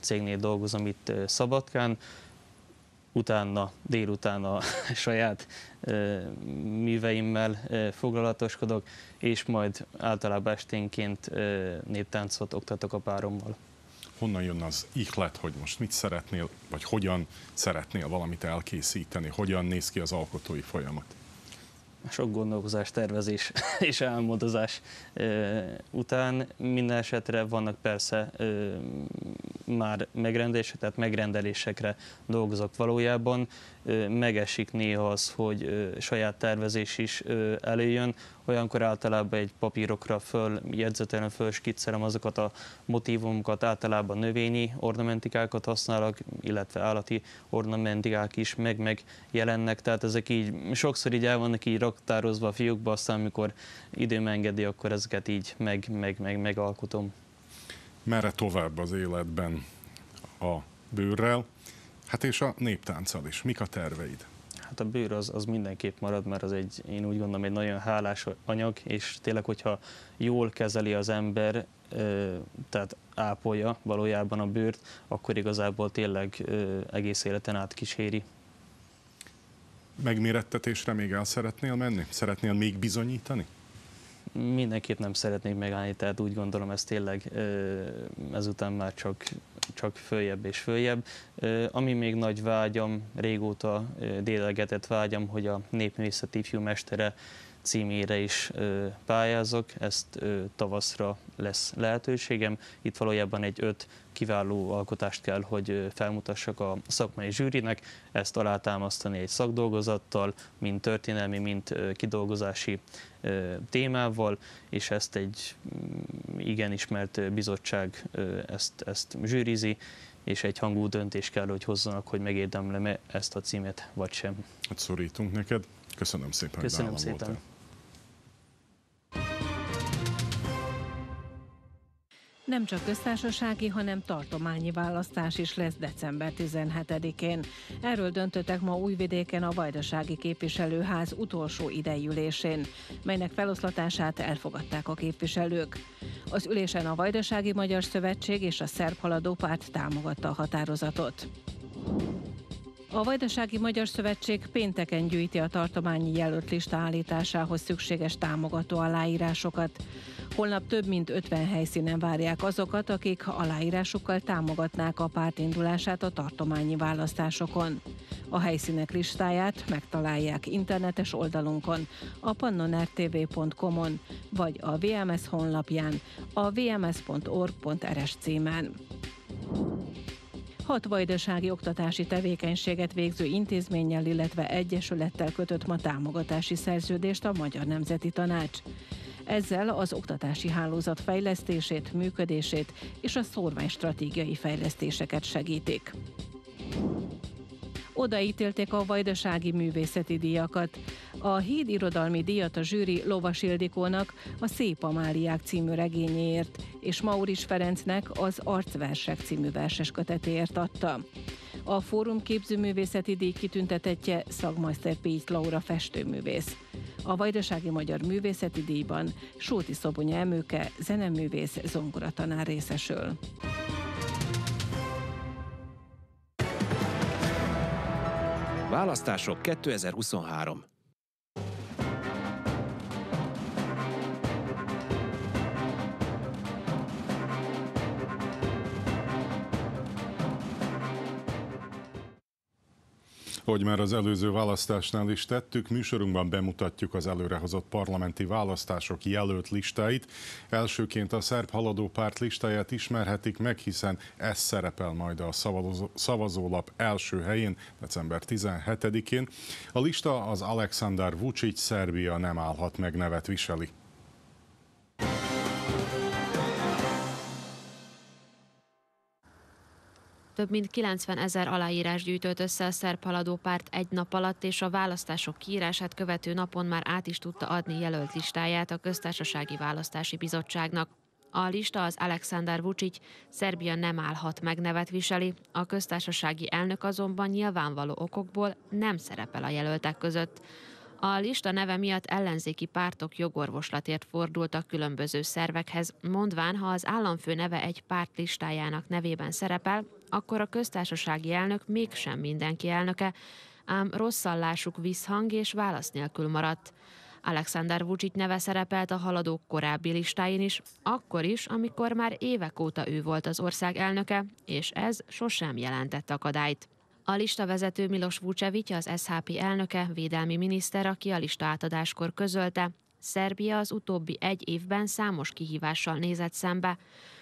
cégnél dolgozom itt Szabadkán, utána, délután a saját műveimmel foglalatoskodok, és majd általában esténként néptáncot oktatok a párommal. Honnan jön az ihlet, hogy most mit szeretnél, vagy hogyan szeretnél valamit elkészíteni? Hogyan néz ki az alkotói folyamat? Sok gondolkozás, tervezés és álmodozás után minden esetre vannak persze már megrendelések, tehát megrendelésekre dolgozok valójában. Megesik néha az, hogy saját tervezés is előjön, olyankor általában egy papírokra föl, jegyzetelem föl, skiccelem azokat a motívumokat, általában növényi ornamentikákat használok, illetve állati ornamentikák is meg-meg jelennek, tehát ezek így sokszor így el vannak így raktározva a fiúkba, aztán amikor időm engedi, akkor ezeket így meg, meg, meg, megalkotom. Merre tovább az életben a bőrrel, hát és a néptánccal is? Mik a terveid? Hát a bőr az, az mindenképp marad, mert az egy, én úgy gondolom, egy nagyon hálás anyag, és tényleg, hogyha jól kezeli az ember, tehát ápolja valójában a bőrt, akkor igazából tényleg egész életen át kíséri. Megmérettetésre még el szeretnél menni? Szeretnél még bizonyítani? Mindenképp nem szeretnék megállni, tehát úgy gondolom ez tényleg ezután már csak, csak följebb és följebb. Ami még nagy vágyam, régóta délegetett vágyam, hogy a népművészeti ifjúmestere címére is pályázok, ezt tavaszra lesz lehetőségem. Itt valójában egy öt kiváló alkotást kell, hogy felmutassak a szakmai zsűrinek, ezt alátámasztani egy szakdolgozattal, mind történelmi, mind kidolgozási témával, és ezt egy mm, igen ismert bizottság ezt, ezt zsűrizi, és egy hangú döntés kell, hogy hozzanak, hogy megérdemlem-e ezt a címet, vagy sem. Hát szorítunk neked. Köszönöm szépen, Köszönöm szépen. Voltál. Nem csak köztársasági, hanem tartományi választás is lesz december 17-én. Erről döntöttek ma Újvidéken a Vajdasági Képviselőház utolsó idejülésén, melynek feloszlatását elfogadták a képviselők. Az ülésen a Vajdasági Magyar Szövetség és a Szerb Haladó Párt támogatta a határozatot. A Vajdasági Magyar Szövetség pénteken gyűjti a tartományi jelölt lista állításához szükséges támogató aláírásokat. Holnap több mint 50 helyszínen várják azokat, akik aláírásukkal támogatnák a párt indulását a tartományi választásokon. A helyszínek listáját megtalálják internetes oldalunkon, a pannonertv.com-on, vagy a VMS honlapján, a vms.org.rs címen. Hat vajdasági oktatási tevékenységet végző intézménnyel, illetve egyesülettel kötött ma támogatási szerződést a Magyar Nemzeti Tanács. Ezzel az oktatási hálózat fejlesztését, működését és a szórvány stratégiai fejlesztéseket segítik. Odaítélték a vajdasági művészeti díjakat. A Híd irodalmi díjat a zsűri Lovas Ildikónak a Szép Amáliák című regényéért, és Mauris Ferencnek az Arcversek című verses kötetéért adta. A Fórum képzőművészeti díj kitüntetetje Szagmajszter Péty Laura festőművész. A Vajdasági Magyar Művészeti Díjban Sóti Szobonya Emőke zeneművész zongoratanár részesül. Választások 2023. Ahogy már az előző választásnál is tettük, műsorunkban bemutatjuk az előrehozott parlamenti választások jelölt listáit. Elsőként a szerb haladó párt listáját ismerhetik meg, hiszen ez szerepel majd a szavazó, szavazólap első helyén, december 17-én. A lista az Alexander Vucic Szerbia nem állhat meg nevet viseli. Több mint 90 ezer aláírás gyűjtött össze a szerb párt egy nap alatt, és a választások kiírását követő napon már át is tudta adni jelölt listáját a Köztársasági Választási Bizottságnak. A lista az Alexander Vucic, Szerbia nem állhat meg nevet viseli, a köztársasági elnök azonban nyilvánvaló okokból nem szerepel a jelöltek között. A lista neve miatt ellenzéki pártok jogorvoslatért fordultak különböző szervekhez, mondván, ha az államfő neve egy párt listájának nevében szerepel, akkor a köztársasági elnök mégsem mindenki elnöke, ám rosszallásuk visszhang és válasz nélkül maradt. Alexander Vucic neve szerepelt a haladók korábbi listáin is, akkor is, amikor már évek óta ő volt az ország elnöke, és ez sosem jelentett akadályt. A lista vezető Milos Vucevic, az SHP elnöke, védelmi miniszter, aki a lista átadáskor közölte, Szerbia az utóbbi egy évben számos kihívással nézett szembe.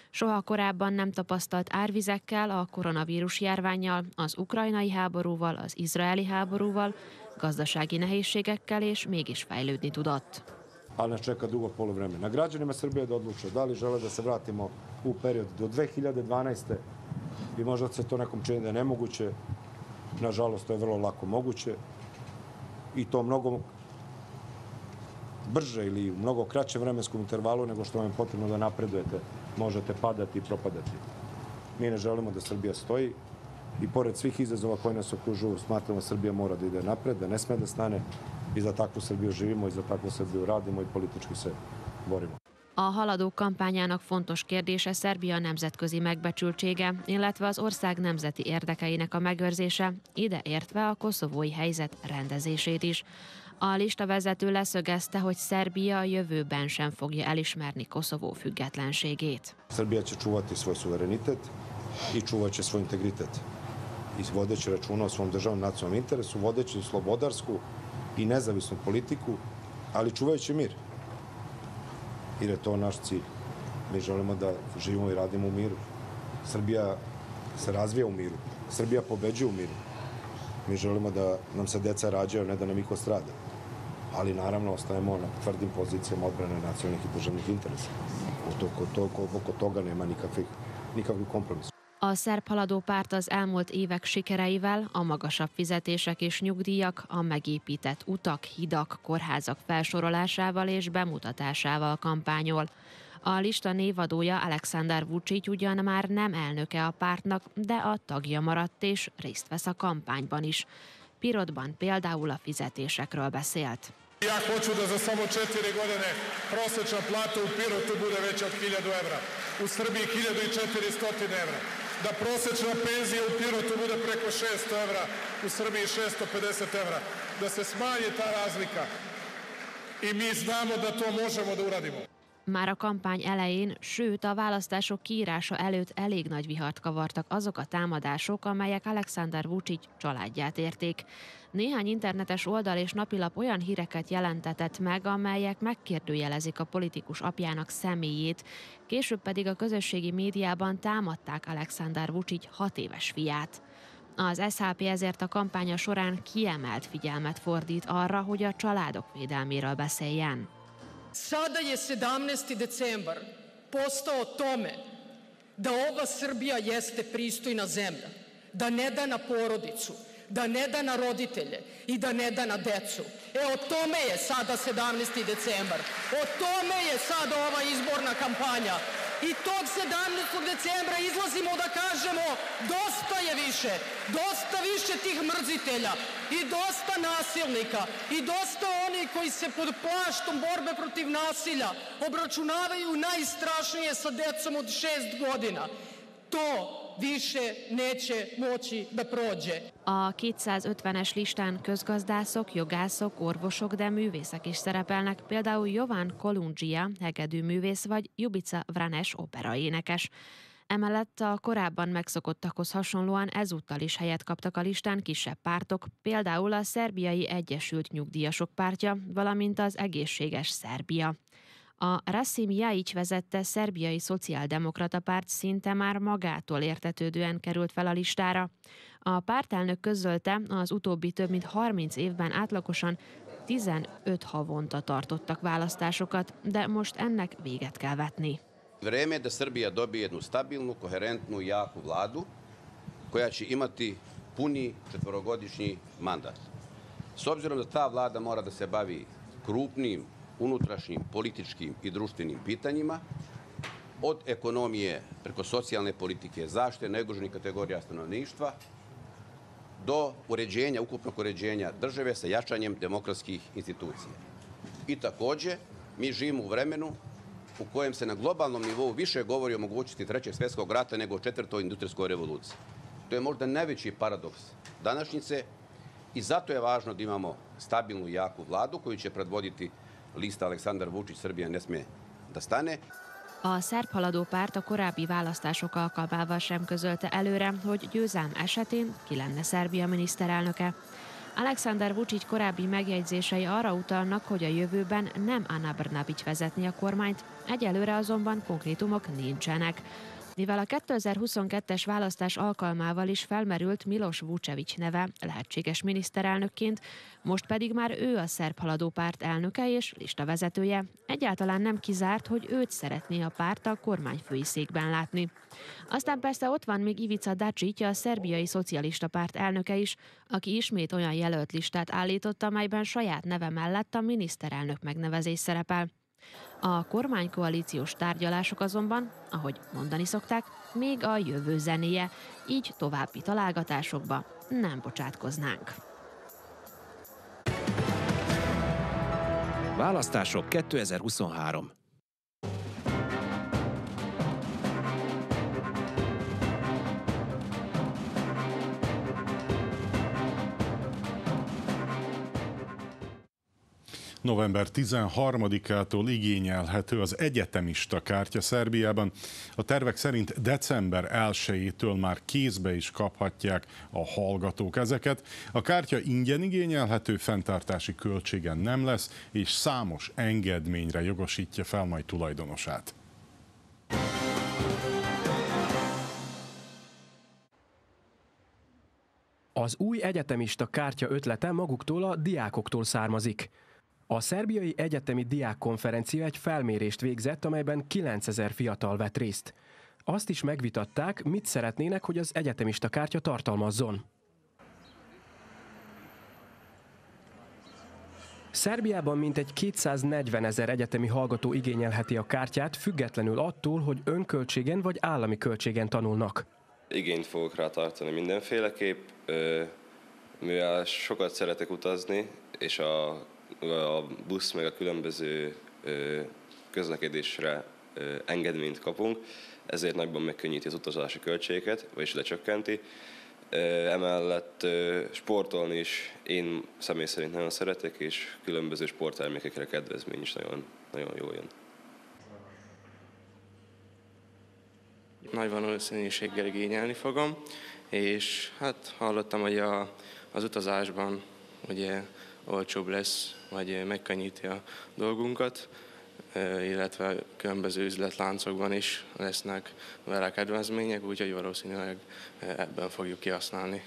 Soha korábban nem tapasztalt árvizekkel, a koronavírus járványjal, az ukrajnai háborúval, az izraeli háborúval, gazdasági nehézségekkel, és mégis fejlődni tudott. ali nas čeka dugo polovreme. Na građanima Srbije da odluče da li žele da se vratimo u period do 2012. i možda se to nekom čini da je nemoguće. Nažalost, to je vrlo lako moguće i to mnogo brže ili u mnogo kraćem vremenskom intervalu nego što vam je potrebno da napredujete. Možete padati i propadati. Mi ne želimo da Srbija stoji i pored svih izazova koji nas okružuju, smatramo da Srbija mora da ide napred, da ne sme da stane i za takvu Srbiju živimo i za takvu Srbiju radimo i politički se borimo. A haladók kampányának fontos kérdése Szerbia nemzetközi megbecsültsége, illetve az ország nemzeti érdekeinek a megőrzése, ide értve a koszovói helyzet rendezését is. A lista vezető leszögezte, hogy Szerbia a jövőben sem fogja elismerni Koszovó függetlenségét. Srbija će čuvati svoj suverenitet i čuvat će svoj integritet. I vodeći računa o svom državnom nacionalnom interesu, vodeći slobodarsku i nezavisnu politiku, ali čuvajući mir. Jer je to naš cilj. Mi želimo da živimo i radimo u miru. Srbija se razvija u miru. Srbija pobeđuje u miru. Mi želimo da nam se deca rađaju, ne da nam iko strada. Ali naravno ostajemo na tvrdim pozicijama odbrane nacionalnih i državnih interesa. Oko, oko, oko toga nema nikakvih, nikakvih kompromisa. A szerb haladó párt az elmúlt évek sikereivel, a magasabb fizetések és nyugdíjak, a megépített utak, hidak, kórházak felsorolásával és bemutatásával kampányol. A lista névadója Alexander Vucic ugyan már nem elnöke a pártnak, de a tagja maradt és részt vesz a kampányban is. Pirotban például a fizetésekről beszélt. Ja hoću da za samo četiri godine prosječna plata u Pirotu bude veća od 1000 evra. U Srbiji 1400 evra. Da prosječna penzija u Pirotu bude preko 600 evra. U Srbiji 650 evra. Da se smanji ta razlika. I mi znamo da to možemo da uradimo. Már a kampány elején, sőt a választások kiírása előtt elég nagy vihart kavartak azok a támadások, amelyek Alexander Vucic családját érték. Néhány internetes oldal és napilap olyan híreket jelentetett meg, amelyek megkérdőjelezik a politikus apjának személyét, később pedig a közösségi médiában támadták Alexander Vucic hat éves fiát. Az SHP ezért a kampánya során kiemelt figyelmet fordít arra, hogy a családok védelméről beszéljen. Sada je 17. decembar postao tome da ova Srbija jeste pristojna zemlja, da ne da na porodicu, da ne da na roditelje i da ne da na decu. E o tome je sada 17. decembar. O tome je sada ova izborna kampanja. I tog 17. decembra izlazimo da kažemo dosta je više, dosta više tih mrzitelja i dosta nasilnika i dosta oni koji se pod plaštom borbe protiv nasilja obračunavaju najstrašnije sa decom od šest godina. To više neće moći da prođe. A 250-es listán közgazdászok, jogászok, orvosok, de művészek is szerepelnek, például Jovan Kolundzsia, hegedűművész vagy Jubica Vranes operaénekes. Emellett a korábban megszokottakhoz hasonlóan ezúttal is helyet kaptak a listán kisebb pártok, például a Szerbiai Egyesült Nyugdíjasok pártja, valamint az Egészséges Szerbia. A Rasim Jaic vezette szerbiai szociáldemokrata párt szinte már magától értetődően került fel a listára. A pártelnök közölte, az utóbbi több mint 30 évben átlagosan 15 havonta tartottak választásokat, de most ennek véget kell vetni. Vreme je da Srbija dobije jednu stabilnu, koherentnu jaku vladu koja će imati puni četvorogodišnji mandat. S obzirom da ta vlada mora da se bavi krupnim, unutrašnjim, političkim i društvenim pitanjima, od ekonomije preko socijalne politike, zaštite najugroženih kategorija stanovništva, do uređenja, ukupnog uređenja države sa jačanjem demokratskih institucija. I takođe, mi živimo u vremenu u kojem se na globalnom nivou više govori o mogućnosti trećeg svjetskog rata nego o četvrtoj industrijskoj revoluciji. To je možda najveći paradoks današnjice i zato je važno da imamo stabilnu i jaku vladu koju će predvoditi lista Aleksandar Vučić Srbija ne sme da stane. A szerb haladó párt a korábbi választások alkalmával sem közölte előre, hogy győzelm esetén ki lenne Szerbia miniszterelnöke. Alexander Vucic korábbi megjegyzései arra utalnak, hogy a jövőben nem Anna Brnabic vezetni a kormányt, egyelőre azonban konkrétumok nincsenek. Mivel a 2022-es választás alkalmával is felmerült Milos Vucevic neve lehetséges miniszterelnökként, most pedig már ő a szerb haladó párt elnöke és listavezetője, egyáltalán nem kizárt, hogy őt szeretné a párt a kormányfői székben látni. Aztán persze ott van még Ivica Dacic, a szerbiai szocialista párt elnöke is, aki ismét olyan jelölt listát állított, amelyben saját neve mellett a miniszterelnök megnevezés szerepel. A kormánykoalíciós tárgyalások azonban, ahogy mondani szokták, még a jövő zenéje, így további találgatásokba nem bocsátkoznánk. Választások 2023. November 13-ától igényelhető az egyetemista kártya Szerbiában. A tervek szerint december 1-től már kézbe is kaphatják a hallgatók ezeket. A kártya ingyen igényelhető, fenntartási költségen nem lesz, és számos engedményre jogosítja fel majd tulajdonosát. Az új egyetemista kártya ötlete maguktól a diákoktól származik. A szerbiai egyetemi diákkonferencia egy felmérést végzett, amelyben 9000 fiatal vett részt. Azt is megvitatták, mit szeretnének, hogy az egyetemista kártya tartalmazzon. Szerbiában mintegy 240 ezer egyetemi hallgató igényelheti a kártyát, függetlenül attól, hogy önköltségen vagy állami költségen tanulnak. Igényt fogok rá tartani mindenféleképp, mivel sokat szeretek utazni, és a a busz meg a különböző közlekedésre engedményt kapunk, ezért nagyban megkönnyíti az utazási költségeket, vagyis lecsökkenti. Emellett sportolni is én személy szerint nagyon szeretek, és különböző sporttermékekre kedvezmény is nagyon, nagyon jó jön. Nagy valószínűséggel igényelni fogom, és hát hallottam, hogy a, az utazásban ugye olcsóbb lesz, vagy megkönnyíti a dolgunkat, illetve különböző üzletláncokban is lesznek vele kedvezmények, úgyhogy valószínűleg ebben fogjuk kihasználni.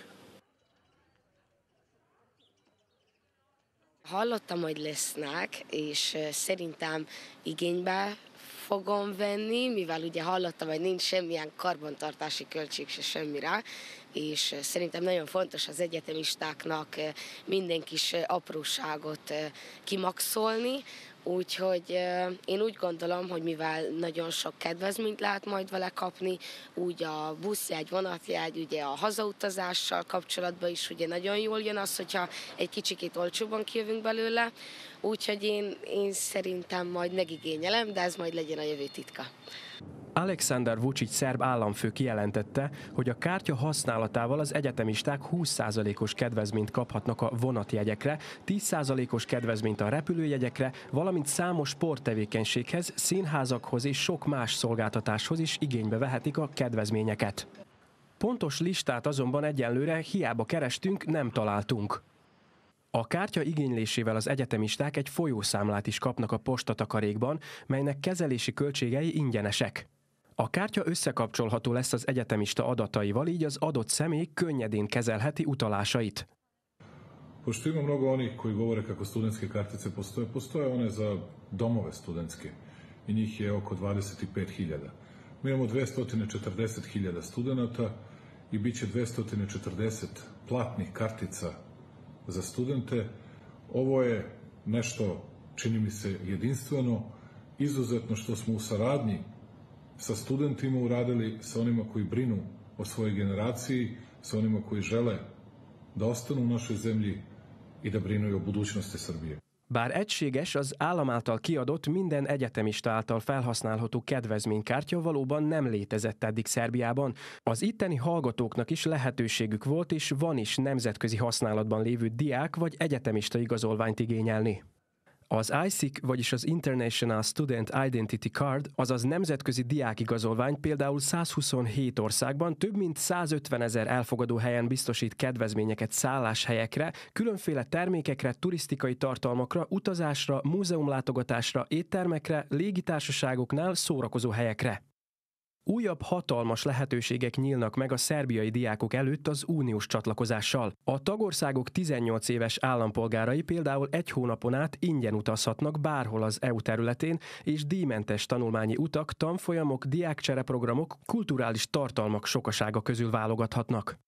Hallottam, hogy lesznek, és szerintem igénybe fogom venni, mivel ugye hallottam, hogy nincs semmilyen karbantartási költség se semmire, és szerintem nagyon fontos az egyetemistáknak minden kis apróságot kimaxolni, Úgyhogy én úgy gondolom, hogy mivel nagyon sok kedvezményt lehet majd vele kapni, úgy a buszjegy, vonatjegy, ugye a hazautazással kapcsolatban is ugye nagyon jól jön az, hogyha egy kicsikét olcsóban kijövünk belőle, úgyhogy én, én szerintem majd megigényelem, de ez majd legyen a jövő titka. Alexander Vucic szerb államfő kijelentette, hogy a kártya használatával az egyetemisták 20%-os kedvezményt kaphatnak a vonatjegyekre, 10%-os kedvezményt a repülőjegyekre, valamint számos sporttevékenységhez, színházakhoz és sok más szolgáltatáshoz is igénybe vehetik a kedvezményeket. Pontos listát azonban egyenlőre hiába kerestünk, nem találtunk. A kártya igénylésével az egyetemisták egy folyószámlát is kapnak a postatakarékban, melynek kezelési költségei ingyenesek. A kártya összekapcsolható lesz az egyetemista adataival, így az adott személy könnyedén kezelheti utalásait. Pošto ima mnogo onih koji govore kako studentske kartice postoje, postoje one za domove studentske i njih je oko 25.000. Mi imamo 240.000 studenta i bit će 240 platnih kartica za studente. Ovo je nešto, čini mi se, jedinstveno, izuzetno što smo u saradnji sa studentima uradili, sa onima koji brinu o svojoj generaciji, sa onima koji žele da ostanu u našoj zemlji i da brinu o budućnosti Srbije. Bár egységes, az állam által kiadott minden egyetemista által felhasználható kedvezménykártya valóban nem létezett eddig Szerbiában. Az itteni hallgatóknak is lehetőségük volt és van is nemzetközi használatban lévő diák vagy egyetemista igazolványt igényelni. Az ISIC, vagyis az International Student Identity Card, azaz nemzetközi diákigazolvány például 127 országban több mint 150 ezer elfogadó helyen biztosít kedvezményeket szálláshelyekre, különféle termékekre, turisztikai tartalmakra, utazásra, múzeumlátogatásra, éttermekre, légitársaságoknál, szórakozó helyekre. Újabb hatalmas lehetőségek nyílnak meg a szerbiai diákok előtt az uniós csatlakozással. A tagországok 18 éves állampolgárai például egy hónapon át ingyen utazhatnak bárhol az EU területén, és díjmentes tanulmányi utak, tanfolyamok, diákcsereprogramok, kulturális tartalmak sokasága közül válogathatnak.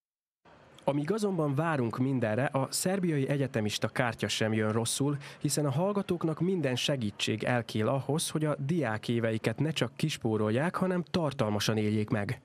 Amíg azonban várunk mindenre, a szerbiai egyetemista kártya sem jön rosszul, hiszen a hallgatóknak minden segítség elkél ahhoz, hogy a diák éveiket ne csak kispórolják, hanem tartalmasan éljék meg.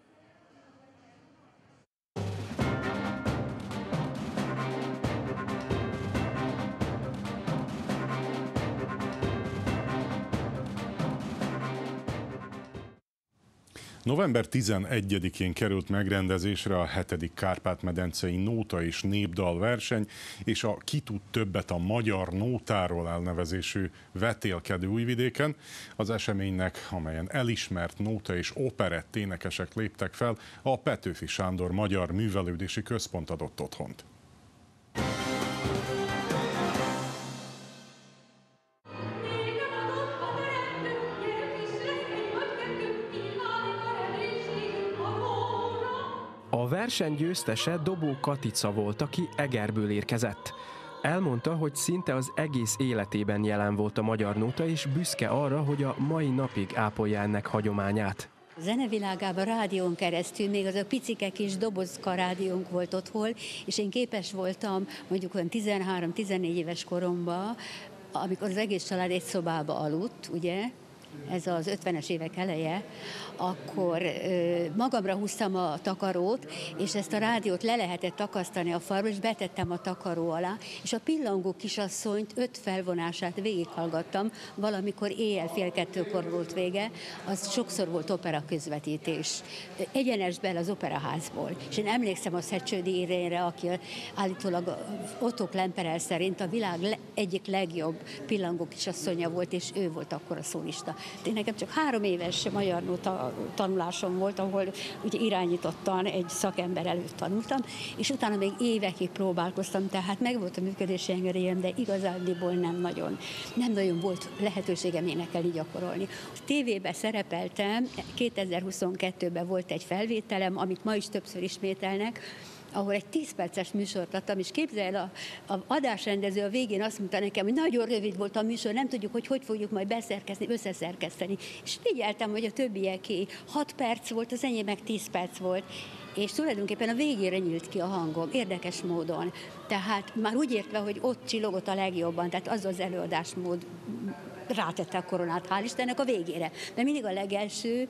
November 11-én került megrendezésre a 7. Kárpát-medencei Nóta és Népdal verseny, és a Ki tud többet a magyar nótáról elnevezésű vetélkedő újvidéken. Az eseménynek, amelyen elismert nóta és operett énekesek léptek fel, a Petőfi Sándor Magyar Művelődési Központ adott otthont. Verseny győztese Dobó Katica volt, aki Egerből érkezett. Elmondta, hogy szinte az egész életében jelen volt a magyar nóta, és büszke arra, hogy a mai napig ápolja ennek hagyományát. A zenevilágában rádión keresztül, még az a picike kis dobozka rádiónk volt otthon, és én képes voltam mondjuk olyan 13-14 éves koromban, amikor az egész család egy szobába aludt, ugye, ez az 50-es évek eleje, akkor magamra húztam a takarót, és ezt a rádiót le lehetett takasztani a falra, és betettem a takaró alá, és a pillangó kisasszonyt öt felvonását végighallgattam, valamikor éjjel fél kettőkor volt vége, az sokszor volt opera közvetítés. Egyenesben az operaházból. És én emlékszem a Szecsődi Irénre, aki állítólag Otto Klemperel szerint a világ egyik legjobb pillangó kisasszonya volt, és ő volt akkor a szólista. Én nekem csak három éves magyar nota tanulásom volt, ahol ugye irányítottan egy szakember előtt tanultam, és utána még évekig próbálkoztam, tehát meg volt a működési engedélyem, de igazándiból nem nagyon, nem nagyon volt lehetőségem énekelni gyakorolni. A tévébe szerepeltem, 2022-ben volt egy felvételem, amit ma is többször ismételnek, ahol egy 10 perces műsort adtam, és képzel a, a adásrendező a végén azt mondta nekem, hogy nagyon rövid volt a műsor, nem tudjuk, hogy hogy fogjuk majd beszerkezni, összeszerkeszteni. És figyeltem, hogy a többieké 6 perc volt, az enyém meg 10 perc volt és tulajdonképpen a végére nyílt ki a hangom, érdekes módon. Tehát már úgy értve, hogy ott csillogott a legjobban, tehát az az előadásmód rátette a koronát, hál' Istennek a végére. De mindig a legelső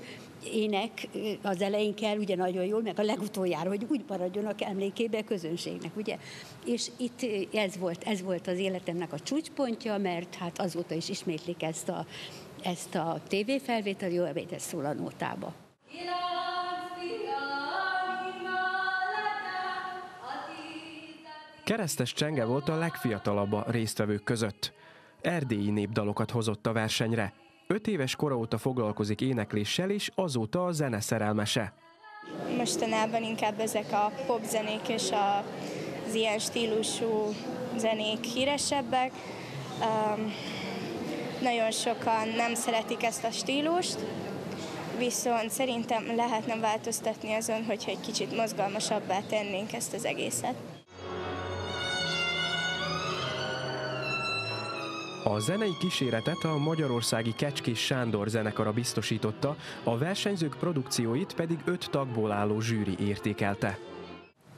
ének az elején kell, ugye nagyon jól, meg a legutoljára, hogy úgy maradjonak emlékébe a közönségnek, ugye? És itt ez volt, ez volt az életemnek a csúcspontja, mert hát azóta is ismétlik ezt a, ezt a tévéfelvétel, jó ebédet szól a nótába. Keresztes Csenge volt a legfiatalabb a résztvevők között. Erdélyi népdalokat hozott a versenyre. Öt éves kora óta foglalkozik énekléssel, és azóta a zene szerelmese. Mostanában inkább ezek a popzenék és a, az ilyen stílusú zenék híresebbek. Um, nagyon sokan nem szeretik ezt a stílust, viszont szerintem lehetne változtatni azon, hogyha egy kicsit mozgalmasabbá tennénk ezt az egészet. A zenei kíséretet a magyarországi Kecskés Sándor zenekara biztosította, a versenyzők produkcióit pedig öt tagból álló zsűri értékelte.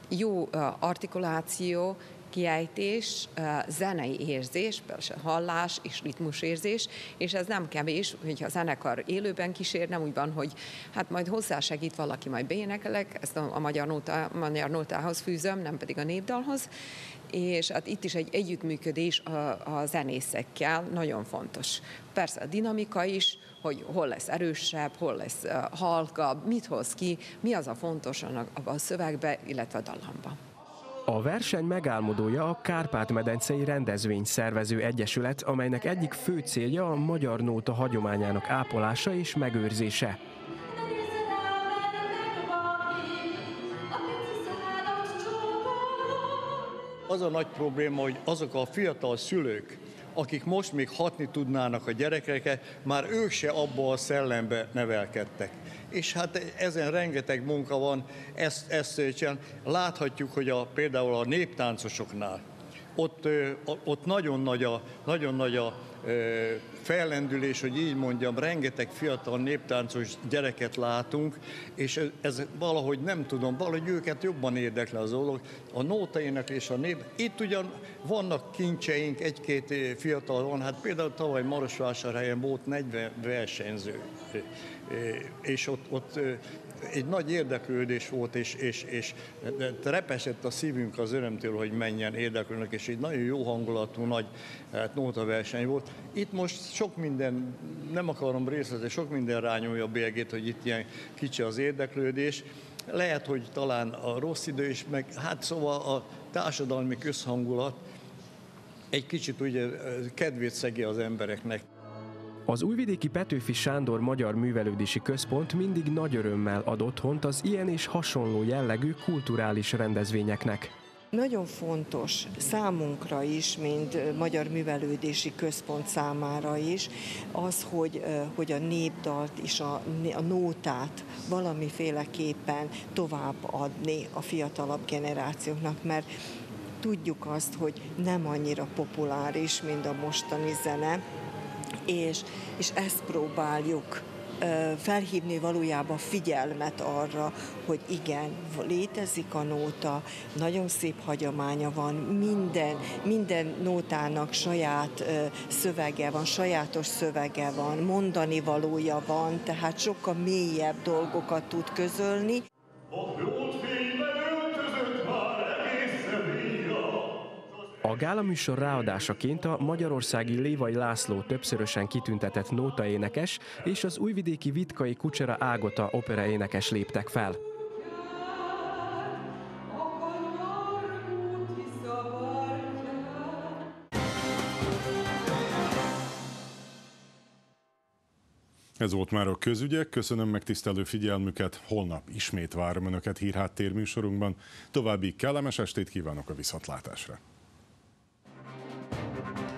Jó artikuláció, kiejtés, zenei érzés, hallás és ritmusérzés, és ez nem kevés, hogyha a zenekar élőben kísér, nem úgy van, hogy hát majd hozzásegít valaki, majd beénekelek, ezt a, magyar, nóta, magyar nótához fűzöm, nem pedig a népdalhoz, és hát itt is egy együttműködés a, a zenészekkel nagyon fontos. Persze a dinamika is, hogy hol lesz erősebb, hol lesz halkabb, mit hoz ki, mi az a fontos a, a szövegbe, illetve a dallamban. A verseny megálmodója a Kárpát-medencei Rendezvény Szervező Egyesület, amelynek egyik fő célja a magyar nóta hagyományának ápolása és megőrzése. Az a nagy probléma, hogy azok a fiatal szülők, akik most még hatni tudnának a gyerekekre, már ők se abba a szellembe nevelkedtek. És hát ezen rengeteg munka van, ezt, ezt csinál. Láthatjuk, hogy a, például a néptáncosoknál, ott, ott nagyon nagy a, nagyon nagy a fellendülés, hogy így mondjam, rengeteg fiatal néptáncos gyereket látunk, és ez, ez valahogy nem tudom, valahogy őket jobban érdekli az dolog. A nóta éneklés, a nép, itt ugyan vannak kincseink, egy-két fiatal van, hát például tavaly Marosvásárhelyen volt 40 versenyző, és ott, ott egy nagy érdeklődés volt, és, és, és repesett a szívünk az örömtől, hogy menjen érdeklődnek, és egy nagyon jó hangulatú, nagy hát, nótaverseny volt. Itt most sok minden, nem akarom részletes, sok minden rányolja a bélyegét, hogy itt ilyen kicsi az érdeklődés. Lehet, hogy talán a rossz idő is, meg hát szóval a társadalmi közhangulat egy kicsit ugye kedvét szegi az embereknek. Az újvidéki Petőfi Sándor Magyar Művelődési Központ mindig nagy örömmel ad otthont az ilyen és hasonló jellegű kulturális rendezvényeknek. Nagyon fontos számunkra is, mint Magyar Művelődési Központ számára is, az, hogy, hogy a népdalt és a, a nótát valamiféleképpen továbbadni a fiatalabb generációknak, mert tudjuk azt, hogy nem annyira populáris, mint a mostani zene, és, és ezt próbáljuk felhívni valójában figyelmet arra, hogy igen, létezik a nóta, nagyon szép hagyománya van, minden, minden nótának saját szövege van, sajátos szövege van, mondani valója van, tehát sokkal mélyebb dolgokat tud közölni. A gála műsor ráadásaként a magyarországi Lévai László többszörösen kitüntetett nótaénekes és az újvidéki Vitkai Kucsera Ágota operaénekes léptek fel. Ez volt már a közügyek, köszönöm megtisztelő figyelmüket, holnap ismét várom Önöket hírháttér műsorunkban. További kellemes estét kívánok a viszontlátásra! Thank you.